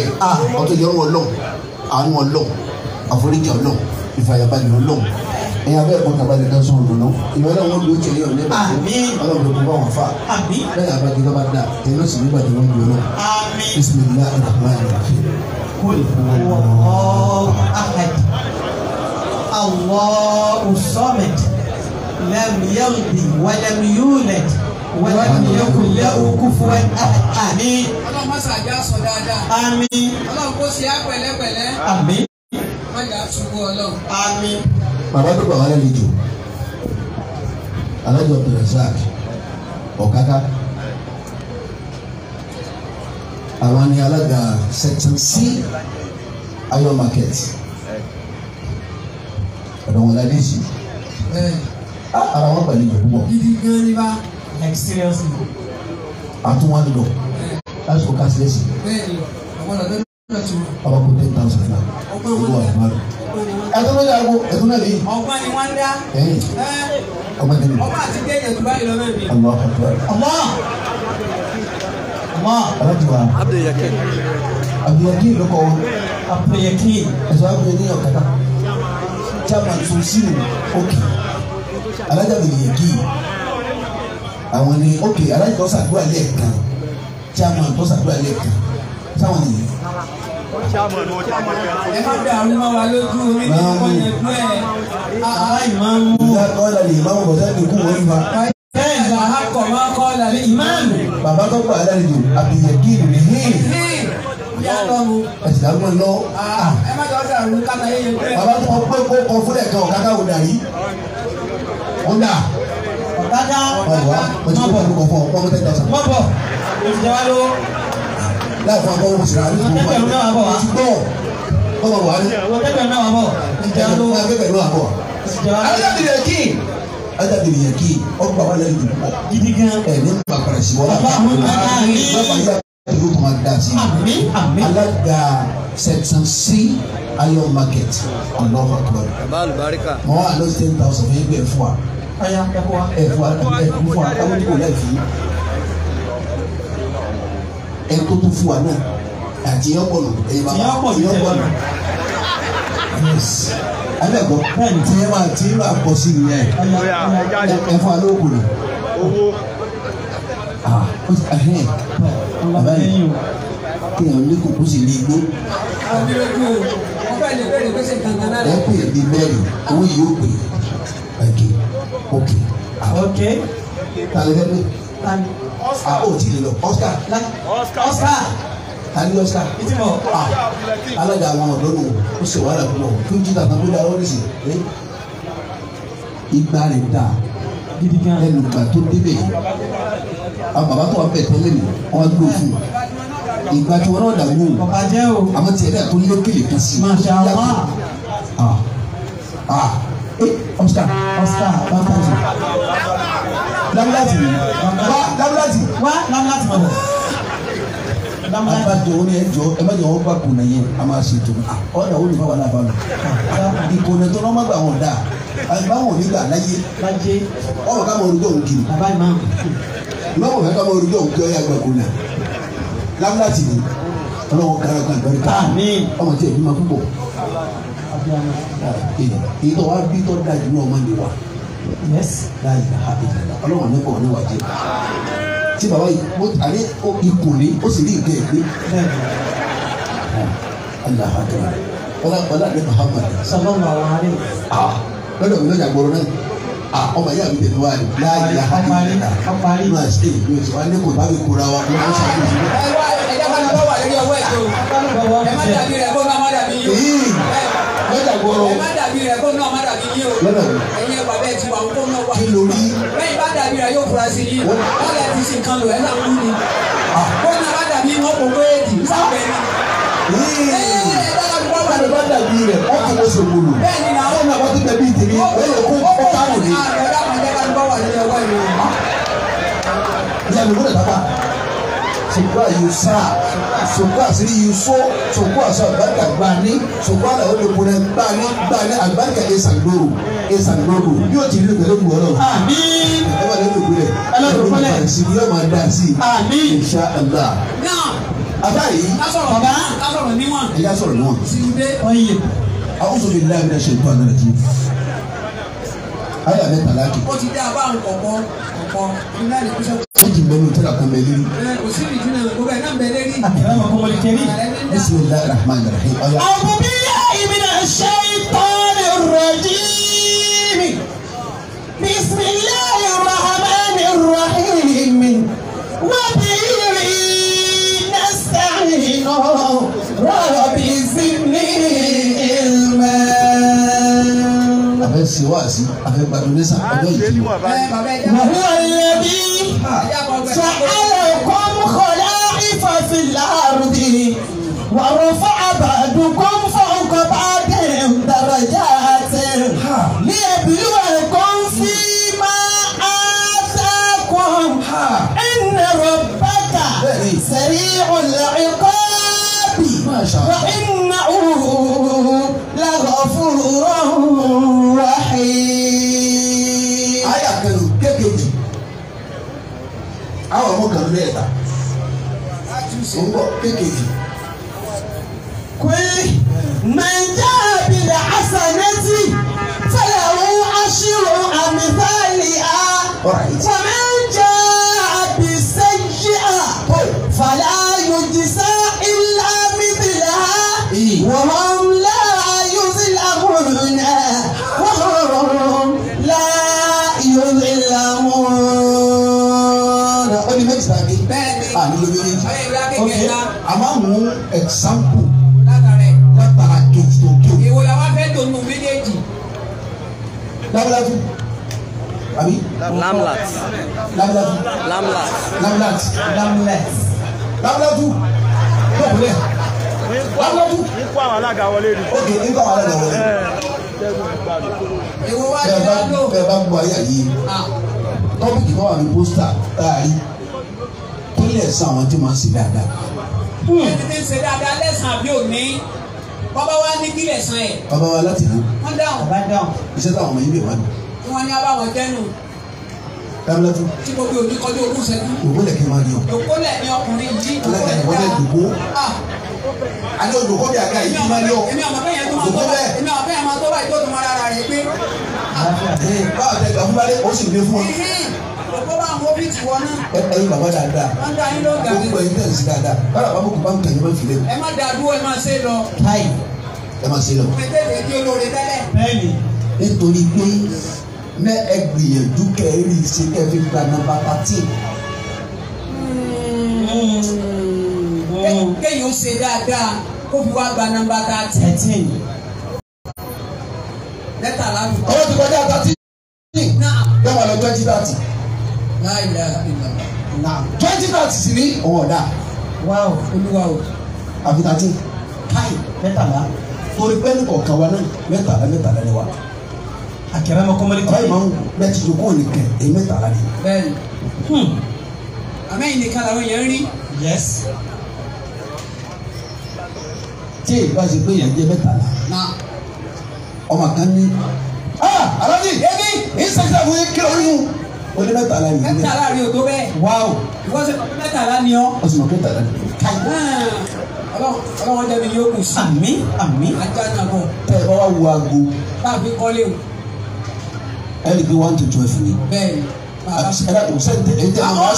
bẹ́ẹ̀ ah ọtọ yọrọ Ọlọ́run àánú Ọlọ́run àforíjì Ọlọ́run ìfàyàbalẹ̀ Ọlọ́run. Ẹ̀yin abẹ́ ẹ̀kọ́ tabalẹ̀ dán sọ̀rọ̀ lọ́nà. Ìwé náà wọ́n dúró tẹ̀lé ọ̀lẹ́ bá ọlọ́run bá wọn fa bẹ́ẹ̀ abájọ ló bá dà ẹ̀yin ló sì nígbà tí wọ́n dúró náà bisimilá ìrànlọ́wọ́ Allahu samad. Lam yalid wa lam yulad wa lam yakul lahu kufuwan ahad. Àmín mọ́sá àjọ àsọ dáadáa. àmín. ọlọ́run kó ṣe á pẹ̀lẹ́pẹ̀lẹ́. àmín. wọ́n yà á ṣubú ọlọ́run. àmín. bàbá tó gbà wá lálejò alájọ abdulrasaq ọ̀kadà àwọn ni alága section c iron market ọ̀dọ̀ wọn la dé sí ara wọn gbàlejò púpọ̀. gidi gan ni bá. experience. àtúwọ̀n lọ láti kó kásílẹ̀ sí. ọba kó ten thousand náà owó àdúrà rẹ. ẹtọ́ ló yàgò ẹtọ́ náà lèyìn. ọgbọ́n ni wọ́n ń dá. ọgbọ́n ni ọgbọ́n àti báyìí lọ́nà mi. ọmọ ọmọ ọmọ alájùwà. abdulyakin. abdulyakin ló kọ wọn. abdulyakin. ẹ̀sọ́ abdulyakin yóò kẹta. chairman tún sínú òkè alájà abdulyakin àwọn ni òkè alájà ọ̀sán àdúrà lẹ́ẹ̀kan chairman tó ṣàdúrà lẹ́ẹ̀kan sáwọn nìyí ẹ má bẹ àwọn ọmọ wa lójú orí ní kọ́ yẹn dú ẹ̀. Àwa ìmáàmù. ìyá kọ́ ọ́ lálẹ́ ìmáàmù bọ̀dá ní kú wọ́n yífa Bẹ́ẹ̀ ni akọ̀ máa kọ́ lálẹ́ ìmáàmù. bàbá tó gbà alálejò Abdul-Yakin nìyí Ìyá lọ́mu. ẹ̀sìn àgbọn lọ Ẹ má jọ dàrú kátà yé yẹn pẹ́. bàbá tó kọ pé kó kọ fúnlẹ̀ kan dàrí wọ́n dà Ọ̀kadà. wọ́n wá wọ́n ti kó pẹ̀lú kọ̀ fún ọ wọ́n tẹ̀ tọ̀sán Mọ̀ bọ̀. Òṣìṣẹ́ wa ló. láì fún akọ́wọ́ mọ̀ síra ní ìlú wá. ti gbọ́ ọmọ ní Akẹ́kọ̀ọ́ náà bọ̀. Wa bọ̀ Òṣìṣẹ́ wa ló. Abdul-Yakin Abdul-Yakin ọgbà wà lẹ́yìn pọ̀ Gidi gan. ẹ̀ ní pàpàrà sí wọn Bàbá àwọn bàbá rí. bàbá yà ìlú tó máa dá sí àmín. alága section c iron market ọlọ́wọ́ Baba Al-Barika. mọ wà lọ ten thousand ẹgbẹ́ fún wa Ọya ẹ̀kọ́ wa. ẹ fún wa ẹ fún wa káwọn oníkó láì fi ẹ tó tó fún wa náà. Àti yọpọlù ẹyin bàbá Tìyán pọ̀ yes. Alẹ́kọ̀ọ́ tí ẹ máa tí ẹ máa pọ̀ sí nìyẹn ẹ ẹ fún nù. ah ti ahẹ́n Ọlọ́mọ lẹ́yìn o. kéèyàn ní kókó sì lè náà ẹ pè é bí mẹ́rin owó yìí ó pè é. Ok ok. Ok. tàlẹ́ fẹ́ pé Tani. ah ó ti lè lọ. Oscar. Oscar. tani Oscar? Ìtìmọ̀. ah. Alága àwọn ọ̀dọ́ nù. Ó ṣe wàhálà púpọ̀. Fún jíjà kan tó dáa ó lè ṣe é igba rẹ̀ gan. lẹ́nu ìgbà tó débẹ̀. Àwọn bàbá tó wà bẹ̀ tẹ́lẹ̀ mi wọ́n gbé fún un. Ìgbà tí wọ́n náà jẹ́ o. àwọn tiẹ̀ náà tó lókèlè kan sí i. Ah. Ah. Eh Oscar. Oscar. one thousand dábìláàtì wá dábìláàtì Wá lámúláti mọ̀ bọ̀. Lámúláti. abájọ wọn ni ẹ má jọ wọn gbà kùnà yẹn a máa tó ah ọ̀dà ó lè fà wà lábàá lọ. Ìkùnà tó náà má gbà wọn dà. Báwọn ò ní gbà láyé. Ọ̀rọ̀ ká mọ orúkọ òun kiri ìmáàmù fẹ́ ká mọ orúkọ òun kí ọ yà gbà kùnà lábìláàtì ni. Ọlọ́wọ́ kára kan ìbẹ̀rẹ̀ ká. Ọmọ tí ẹ̀ bí ma púpọ̀. Abiyamọ. èyí tó wá bí tó dájú ní ọmọ ìlú wa Yes. láyé ha ìlànà ọlọ́wọ́n ní kọ̀ ní wàjẹ́ tí bàbá yìí ó àní ó ikùn ní ó sì rí ìgbẹ́ ìgbé aláha kẹrẹ ọlá ọlá ní Muhammad Sallallahu alaihi. ah lọ́dọ̀ mi lọ́jà gbọ́rọ̀ náà ah ọmọ yìí àbí tẹ̀lé wa ni ha Ọparí. ìlànà Ọparí. inú àṣẹ ìlú ètò wa ní kò bá mi kóra wa ní wọ́n ṣàkóso. Ẹ wá ẹja kan lọ wà lórí ọwọ́ ètò. Ẹ má dàbí rẹ̀ kó má dàbí yín èyí lọ́jà gbọ́rọ̀ Ẹ má dàbí rẹ̀ kó náà má dàbí yín o. Ẹ̀yin ẹ̀wà bẹ́ẹ̀ ti wà ń kó náà wà. kí lórí Bẹ́ẹ̀ bá dàbí rẹ̀ yóò fura sí yín. Wọ́n lẹ ti sin kan lò ẹ́ náà kú ni. Kó náà má dàbí wọn kò gbé èdì sábẹ́ ni. èyí Ẹ ẹja kan lọ wà báyìí bá dàbí rẹ̀ wọ́n kò wọ́n ṣòwò lò Bẹ́ẹ̀ ni náà. àwọn náà wọ́n ti bí tèmi wọ́n yẹ kó kó bá àyè sá sọ̀kọ́ àṣírí yìí sọ sọ̀kọ́ àṣọ àgbàkà gbani sọ̀kọ́ àlà ó lè kúnlẹ̀ gbani gbani àgbàkà ẹ̀sàgbòrò ẹ̀sàgbòrò yóò ti rí pẹ̀lú náà Àmín. ẹ bá lẹ́nu ìpínlẹ̀ Ẹlẹ́nu ìpínlẹ̀. sí i yóò máa dá sí i Àmín. insha Allah Náà abáyé ká sọ̀rọ̀ Bàbá. ká sọ̀rọ̀ níwọ̀n. ẹ̀yà sọ̀rọ̀ náà Tìrúdé. Ọyẹ. a'udhu billahi minash shaitani rajim ayé àbẹ tàlákì Ó ti dé abáhùn kọ̀ọ̀kan kọ̀ọ̀kan. Ìgbà ìlú kúṣọ́ méjì mẹ́nu tí a kò mẹ́ lérí. bisimilahi rahman rahim. a'udhu billahi minash shaitani rajim. bisimilahi rahman rahim. wa bihi nasta'in. rabbi zidni ilma. a bẹ se waasi a bẹ gbadun ne san a bẹ jigin. mahu alabi. جعلكم خلائف في الأرض ورفع بعضكم فوق بعض درجات ليبلوكم فيما آتاكم إن ربك سريع العقاب. وإنه لغفور رحيم àwọn ọmọ kan lórí ẹ̀ta ń bọ̀ kékeré. kúlì mẹ́jà àbílẹ̀ àṣàmẹ́tì tẹ̀lé òun aṣírò àmì á. wàmẹ́ jẹ́ àbí sẹ́yìn à. A máa mú example látàrẹ. látara tó kéwì. ìwò làwọn fẹ́ tó nù méjèèjì. lábúlátú àbí Lamlat. lábúlátú Lamlat. lábúlát Lamless. lábúlátú lọ́kùnrin lábúlátú ń kó àwọn alága wọlé ni. ok nígbà wà lẹ́nu wọlé. ìwò wa bẹ́ẹ̀ ti bá wá lò. bẹ́ẹ̀ bá gbọ́ ayé yìí Ah, tọ́pìkì náà wà ní pósítà táàrí kí lè san àwọn tí wọ́n ń ṣe dáadáa. Ẹni tí ń ṣe dáadáa lẹ́sàn-án àbí òní? Bọ́bá wa ní kí lẹ̀sán ẹ̀? Bàbá wa láti rán wọ́n dáhùn. Bàbá dáhùn. iṣẹ́ táwọn ọmọ yìí bẹ̀ wá ní. tí wọ́n ní abáwọn jẹ́nu lábúlátú tí gbogbo òní kọjú ogún ṣẹ́jú. òwò lẹ̀kẹ́ máa ní ọ. òkólẹ̀ ni ọkùnrin yìí. Alága ìwọlé ìdòkó Ah, alẹ́ òdòkó bí àga yìí máa ní ọ. èmi ọmọ bẹ́yẹn tó máa tó báyìí èmi ọmọ bẹ́yẹn máa tó bá ń bí tiwọn náà. Ẹ ẹyin bàbá dáadáa. Wọ́n dá yín ló gà gbogbo ẹyin tẹ̀ sí dáadáa. Bára bàbá kò bá ń kẹ̀yìn máa ń filẹ̀ ẹ má dá dúró ẹ má ṣe lọ. Káì. ẹ máa ṣe lọ. pétéèdè tí olóore tẹ́lẹ̀. Bẹ́ẹ̀ni. nítorí pé mẹ ẹ gbìyànjú kẹrì ṣe kẹfì gba nàmbà tàtí Ké- kéèyàn ó ṣe dáadáa kó fi wá gba nọ́mbà tààtì fi kọ́. ọwọ́ ti kọjá tàtí náà. Yóò wà lọ twenty thirty láì dá ìlà Now. twenty thirty sì ní ọwọ́ ọ̀dà Wow. olúwa o àfi tàtí Káì. Mẹ́tàlá. torí pé ní kọ̀ọ̀kan wa náà mẹ́tàlá mẹ́tàlá ni wa Àkẹ́rẹ́ mọ kọ́mọ́lé ọ̀rọ̀ ìmọ̀ bẹ́ẹ̀ ti kó ní kẹ̀ èyí mẹ́tàlá ni. bẹ́ẹ̀ni Hmm. àmẹ́yìn nìkan làwọn èèyàn rí Yes. tí èyí bá ṣe pé yẹn jẹ́ mẹ́tàlá náà ọmọ kan ní ah aláàbí ebi ìṣèjọba yín kí ń o ní mẹ́tàlá ìdílé mẹ́tàlá rí o tó bẹ́ẹ̀ Wow. ìwọ́n ṣe pàtó mẹ́tàlá ni ọ́ o sì mọ̀ mẹ́tàlá ni. Káì. ọlọ́run jẹ́ mi ní okùn sí Àmín. Àmín. ajá náà bọ̀ tẹ́ ẹ bá wá wo aago táàbí kọ́lé o ẹ lè gbé one to twelve ni. bẹ́ẹ̀ni ẹ dà kò sẹ́ni tẹ ẹ tẹ ẹ máa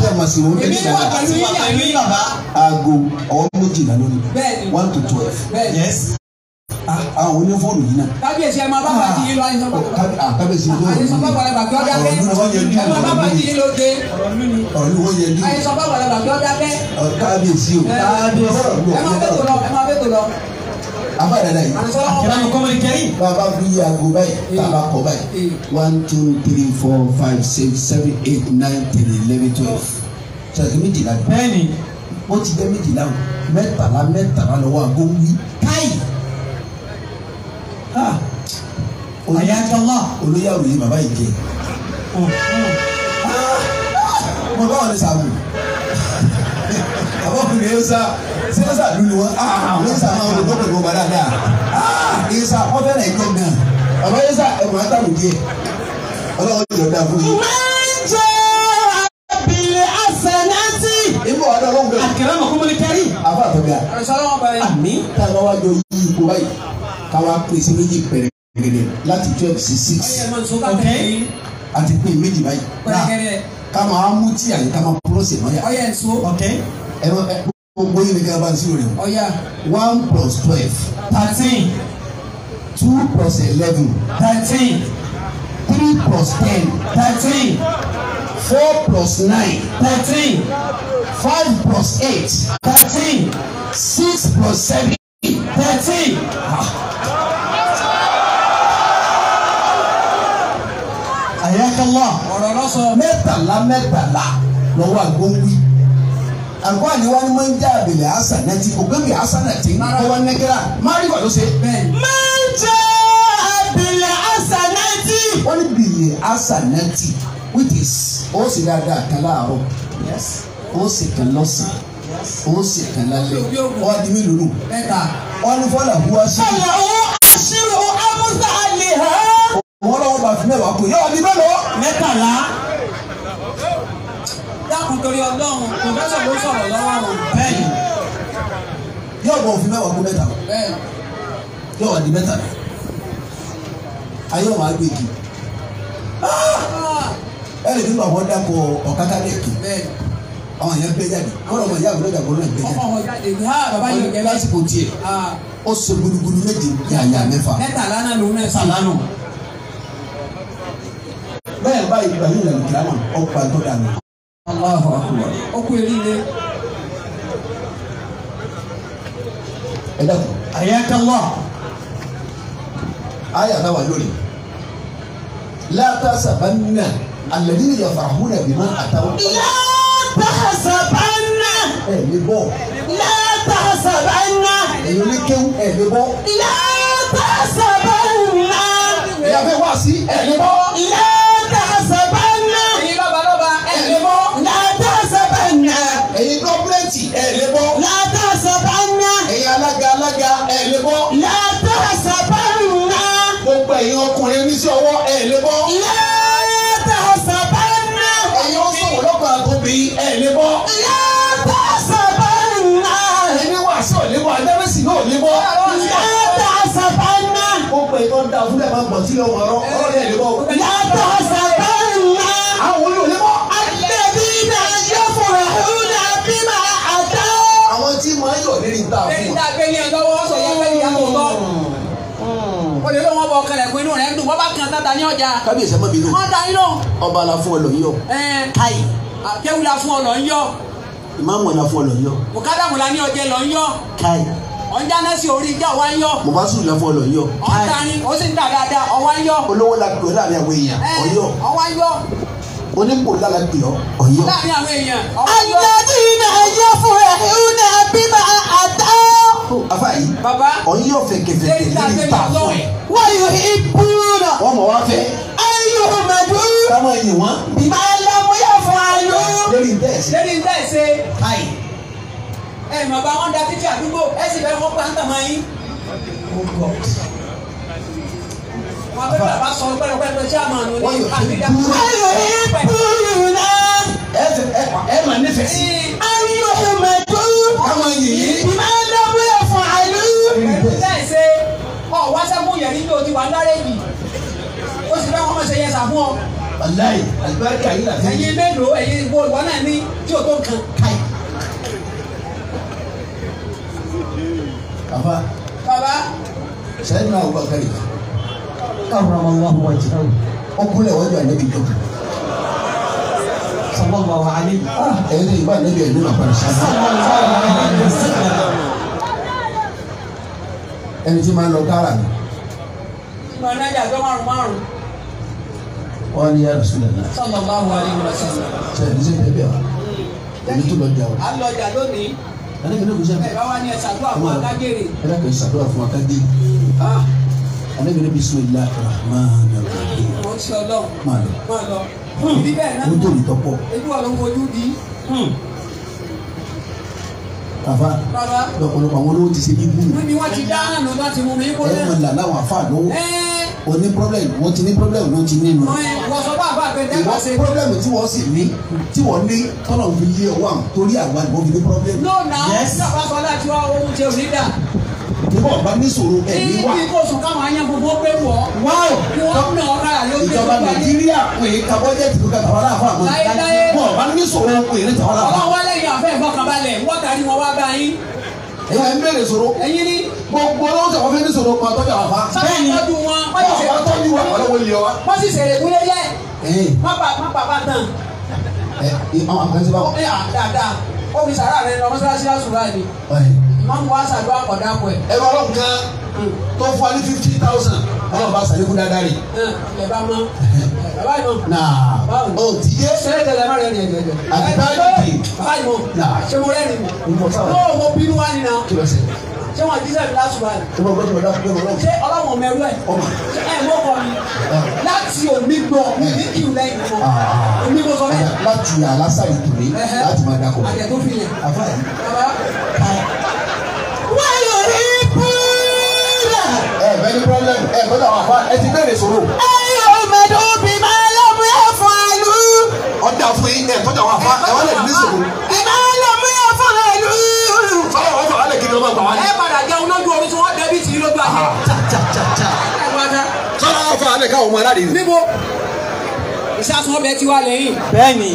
tẹ ẹ máa sì wọ́n èmi tẹ́lẹ̀ wà pẹ̀lú mi bàbá. aago ọwọ́ méjìlá lónìí bẹ́ẹ̀ni one to twelve. bẹ́ẹ̀ni Yes. Ah, àwọn onífóònù yìí náà. kábíyèsí ẹ máa bá bàtí yín lọ àyíṣán Ká- ah, kábíyèsí ló àyíṣán bá wàlẹ̀ bàtí ọ̀dà bẹ́ẹ̀ ọ̀rọ̀ ní wọ́n yẹ ní ẹ máa bá bàtí yín lóde ọ̀rọ̀ ní wọ́n yẹ ní àyíṣán bá wàlẹ̀ bàtí ọ̀dà bẹ́ẹ̀ kábíyèsí o. Kábíyèsí. ẹ máa bẹ́ẹ̀ tó lọ ẹ máa bẹ́ẹ̀ tó lọ wàlẹ̀ kọ́mọ́lé kẹ́rì. bàbá fi yí aago báyìí tàbá kọ báyìí one two three four five six seven eight nine ten eleven twelve ṣàkí méjìlá ni Bẹ́ẹ̀ni. ó ti jẹ́ méjìlá o mẹ́tàlá mẹ́tàlá lọ́wọ́ ń wí. Káì. Ayakallah. olóyè àròyé bàbá yìí jẹ. Hmm. mo bá wọn ní sàmù àwọn ọkùnrin yẹn sá sẹ́sà lulu wọn? Àwọn sá máa ń lò pẹ̀lú ọba dáadáa. Yẹn sá wọ́n fẹ́ràn ẹ̀jọ́ gan bàbá yẹn sá ẹ̀wọ̀n àtàlù díẹ̀. Ọlọ́wọ́ yóò dá fún mọ kọ́mọ́lé kẹ́rì. àbá àtọ́gà àyíṣán lọ́wọ́ bẹ̀rẹ̀ Àmín. tá a wá jọ yí ipò báyìí káwá pín pẹ̀rẹ̀gẹ̀dẹ̀ láti twelve sí six. Àti pín méjì báyìí. Pẹ̀lẹ́kẹ́rẹ́ ká máa mú tí àyè ká máa pọ́lọ́sì mọ́yà. Ọyẹ ń so Okay. ẹ má ẹ gbogbo yìí ni ká bá ń sí rẹ̀ one plus twelve. Thirteen. two plus eleven. Thirteen. three plus ten. Thirteen. four plus nine. Thirteen. five plus eight. Thirteen. six plus seven. Thirteen. Ayakallah. ọ̀rọ̀ lọ́sọ mẹ́tàlá mẹ́tàlá lọ́wọ́ àgbọ̀nwí àgbọ̀ àníwá ni máa ń já àbẹ̀lẹ̀ àṣànàtì ògbẹ́bẹ̀ àṣànàtì ọwọ́ nẹ́gẹ́rà. Máríwá ló ṣe. Bẹ́ẹ̀ni Man jaa bil hasanati. wọ́n ní bìlẹ̀ àṣànàtì which is ó sì dáadáa kan láàárọ̀. Ó sì kan lọ́sàn ó sì kan lálẹ́. Wọ́n á di mélòó nù? Mẹ́ta. Wọ́n ní fọ́lá buwá sí i. Falahu ashru amthaliha. Wọ́n lọ́wọ́ bá fi mẹ́wàá kù. Yọ ọdún mélòó. Mẹ́tàlá. dákun torí ọlọ́run pòfẹ́sọ̀ ló sọ̀rọ̀ lọ́wọ́ wọn. bẹ́ẹ̀ni. Yóò bọ̀ òfin mẹ́wàá kó mẹ́ta. Bẹ́ẹ̀ yóò wà di mẹ́ta ayé wọn agbègi ẹnì nínú àwọn dàpọ̀ ọ̀káká dẹ̀kì bẹ́ẹ̀ àwọn yẹn gbé jáde. Àwọn ọmọ ìyá àgbọ̀dọ̀ àgbọ̀dọ̀ náà gbé jáde. Wọn jáde ní ha bàbá yìí jẹ́ bẹ́ẹ̀ lásìkò tiẹ̀ Ah, ó so gudugudu méje yàyà mẹ́fà. Mẹ́tàlá náà lòun náà sàlánù bá Ibrahim lẹ́nu kílámà ọ̀pá tó dànù. Allahu akbar. ọkọ èyí ni. ẹ dàpọ̀ àyàká wà àyà náà wà lórí látàsàbánná àlẹ́bí yàfàhùnà bímọ àtàwọn. látàsàbánná. ẹ mi bọ̀. látàsàbánná. èyí ni kéwù ẹ mi bọ̀. látàsàbánná. ìyàfẹ́ wá sí ẹ mi bọ̀. látàsàbánná. ẹ lè bọ́. látà sábà ń ná. ẹ̀yin alága alága ẹ lè bọ́. látà sábà ń ná. gbogbo ẹ̀yin ọkùnrin oníṣẹ́ ọwọ́ ẹ lè bọ́. látà sábà ń ná. ẹ̀yin ó sọ̀rọ̀ lọ́kọ̀ àgọ́bì ẹ lè bọ́. látà sábà ń ẹni wàásù ò lè bọ́ adẹ́rẹ́sì náà ò lè bọ́. látà sábà ń gbogbo ẹ̀yin tó ń da fúnlẹ̀ máa gbọ̀ o lè bọ ọkàlẹ̀ pé inú rẹ̀ ń dùn bá kan tata ní ọjà. kábíyèsí ẹ má bínú wọ́n ta inú. ọba la fún ọ lọ yíyọ káyì. kéwìlà fún ọ lọ yọ. ìmáàmù la fún ọ lọ yíyọ bùkátàmù la ní ọjẹ lọ yọ. káì ọ̀njáná sí orí ìjà wa yọ. mọ̀fásù la fún ọ lọ yíyọ ọ̀ntarin ó sì ń tà dáadáa ọwá yọ. olówó la ọ láàárín àwọn èèyàn ọyọ ọwá yọ onípò lára gbé ọ ọyọ. láàárín àwọn èèyàn. àjọyọ̀ iná ẹ̀yẹ fún ẹ̀ ìhùnà bí máa àdá. afa yìí baba ọyọ fẹkẹfẹ tẹlifí ta fún ẹ. wọ́n yóò ibú rà. wọ́n mọ̀ wá fẹ́. ayò màdú. káwọn ẹ̀yìn wọn. bíbá alámúyẹ fún ayò. lórí ntẹ́sẹ̀. lórí ntẹ́sẹ̀. ayi. ẹ mọ̀ bá wọn da títí àdúgbò ẹ sì fẹ́ fọ́ pàǹtàmọ́ yín. oh God ẹ mà nífẹ̀ẹ́ sí. ayé ọmọ ẹ̀dọ́. káwọn yìí. máa lọ́wọ́ ẹ̀fọn àlú. bẹ́ẹ̀ ṣe ọ wá sẹ́kùn yẹn níbi òdi wà lára èyí ó sì fẹ́ kọ́ mọ̀ ṣe yẹn sà fún ọ. wàláyé alibarika yìí làbẹ́. ẹ̀yin mélòó ẹ̀yin olùwà náà ní tí o tó karrama Allahu wajhahu ọkùnrin ẹ̀wọ́n jọ ànábì jọ. sallallahu alayhi ẹ̀yin ní ìgbà ànábì ẹ̀dùn náà padà sábà. ẹni tí máa ń lọ kára mi ìmọ̀ nájà tó márùn márùn wọ́n ní yàrá sílẹ̀ náà sallallahu alaihi wasallam. sẹ́yìn sí bẹ́ẹ̀ bẹ́ẹ̀ wa èmi tó lọ jà o. à ń lọjà lónìí ẹni kìíní kò sẹ́yìn ẹ̀ bá wá ní ẹ̀ ṣàdúrà fún akágèrè. ẹni kìíní sàdúrà fún akáde ẹni kìíní bisimilahi rahman rahim. Mo ti ọlọ́run. Máa lọ. Máa lọ. bí bẹ́ẹ̀ náà. Tó ní tọ́pọ̀. Ebi wà ló ń wojú di. àfa bàbá lọ́pọ̀lọpọ̀ àwọn olówó ti ṣe bíbú. Níbi wọ́n ti dá àná lọ́ ti mú mi kó ẹ lẹ́. máa là láwọn àfa lówó o ní problem wọ́n ti ní problem wọ́n ti ní nù wọ́n sọ bá àbá àgbẹ̀ dẹ́gbà ṣe. problem tí wọ́n sì ní tí wọ́n ní tọ́lọ̀ fi lé ọwọ́ àwọn torí àwa ni wọ́n fi ní problem. No na Yes. sábà sọ láti wá ohun ṣe òní wọn bá ní sọ̀rọ̀ ẹ̀mí wà. ibi kò sùn káwọn ayé gbogbo pé wọ̀ kí gbé ìjọba nàìjíríà pè é ka bọ́jẹ́tì tó ka tàwọn aláàfáà mọ́ Láyéláyé. wọn bá ní sọ̀rọ̀ pè é tàwọn aláàfáà ọlọ́run wálé yìí àfẹ́ ìfọkànbalẹ̀. Wọ́n tàbí wọn wá bá yín. ẹ̀yà ń bèrè sọ̀rọ̀ ẹ̀yin ní gbogbo ọlọ́wọ́ fẹ́ ní fa sábà tọ́jú wọn. wọ́n sì wọ́n ṣe tọ́jú wa ọlọ́wọ́ lé wa. wọ́n sì ṣèrè gúnlé yẹ. Ẹ̀ má bà má bà bá tán. ẹ̀ àwọn àkànṣe máa ń wá sàdó àkọ́dá pẹ̀. ẹ̀rọ ọlọ́run kan tó fún wa fifty thousand ọlọ́run bá sàlékún dáadáa rè. ẹ bá mọ bàbá yìí mọ. náà ti yé. sẹ́yìn tẹ̀lé má rẹ̀ nìyẹn jẹjẹ. àti báyìí ti. bàbá yìí mọ. náà ṣé mo rẹ́ ni. n'o mo bínú wa nínà. kí ló ṣe ṣé wọn jíṣẹ́ mi láti wá yìí. ṣé ọlọ́wọ̀n mẹ́rú ẹ̀ ẹ̀ mọ́ kọ́ mi ah. láti òní gbọ́ mi ní kí n lẹ́yìn mọ́ òní mo sọ bẹ́ẹ̀. láti àlásà ìtòlé láti máa dákọ̀. àjẹ tó fi yẹ. bàbá ẹ bẹ ní problem ẹ gbọ́dọ̀ àwọn àfa ẹ ti bẹ̀rẹ̀ sọ̀rọ̀. ayé ọmọdé obì máa lọ́mú ẹ̀ fún àlù. ọjà fún yín eh, ẹ gbọ́dọ̀ àwọn àfa ẹ wọ́n lè ní sọ̀rọ̀. ẹ máa lọ́mú ẹ̀ fún àlù. fọlọ́ wọn fọwọ́ lè kiri ọmọ gbà wá ní. ẹ padà jẹun lójú omi tí wọ́n dẹ́bi tì í lójú ayé. sọlá wọn fọwọ́ lè ká ọmọ aládìrí. níbo ìṣàtúnwọ́ bẹ ti wá lẹ́yìn. bẹ́ẹ̀ ni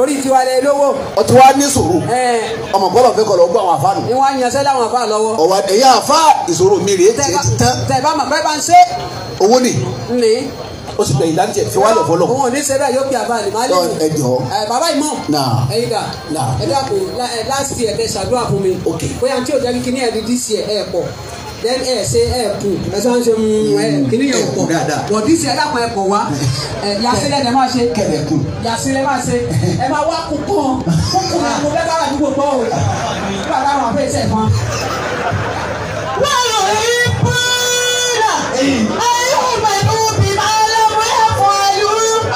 torí tiwa lẹ́yìn lówó ọtí wa ní sòrò ẹ ọmọ bọ́lọ̀ fẹ́ kọ́ lọ gbọ́ àwọn àfáànù. ni wọ́n á yanṣẹ́ láwọn àfa lọ́wọ́. ọ̀wà ẹ̀yà àfá ìṣòro mi rèé tẹ tiẹ̀ ti tán tẹ bá mọ̀ pé bá ń ṣe owó ni ní. ó sì gbẹ̀yìn láti ẹ̀ fi wálẹ̀ fọlọ́. òun ò ní ṣe bẹ́ẹ̀ yóò bí àbá àlè má lè Ọ, ẹ jọ̀ọ́. ẹ bàbá ìmọ̀ Náà. ẹ̀yin dà Náà. ẹ ẹ last year kẹ ṣàdúrà fún mi Ok. bóyá tí o jẹ́ kí kíní ẹ̀ di this year ẹ̀ pọ̀ then ẹ̀ ṣe ẹ̀ kù ẹ sọ ṣe mú ẹ kíní yẹn ẹ̀ kù pọ̀? Dáadáa. wọ̀ this year dákun ẹ̀ pọ̀ wá. Ẹ yasílẹ̀ ẹ̀ máa ṣe. Kẹlẹ̀kù. yasílẹ̀ máa ṣe. Ẹ máa wá kú pọ́n. Kúkú ní mo fẹ́ kára àdúgbò pọ́ o nígbà táwọn àfẹ́ ìṣẹ̀ kan.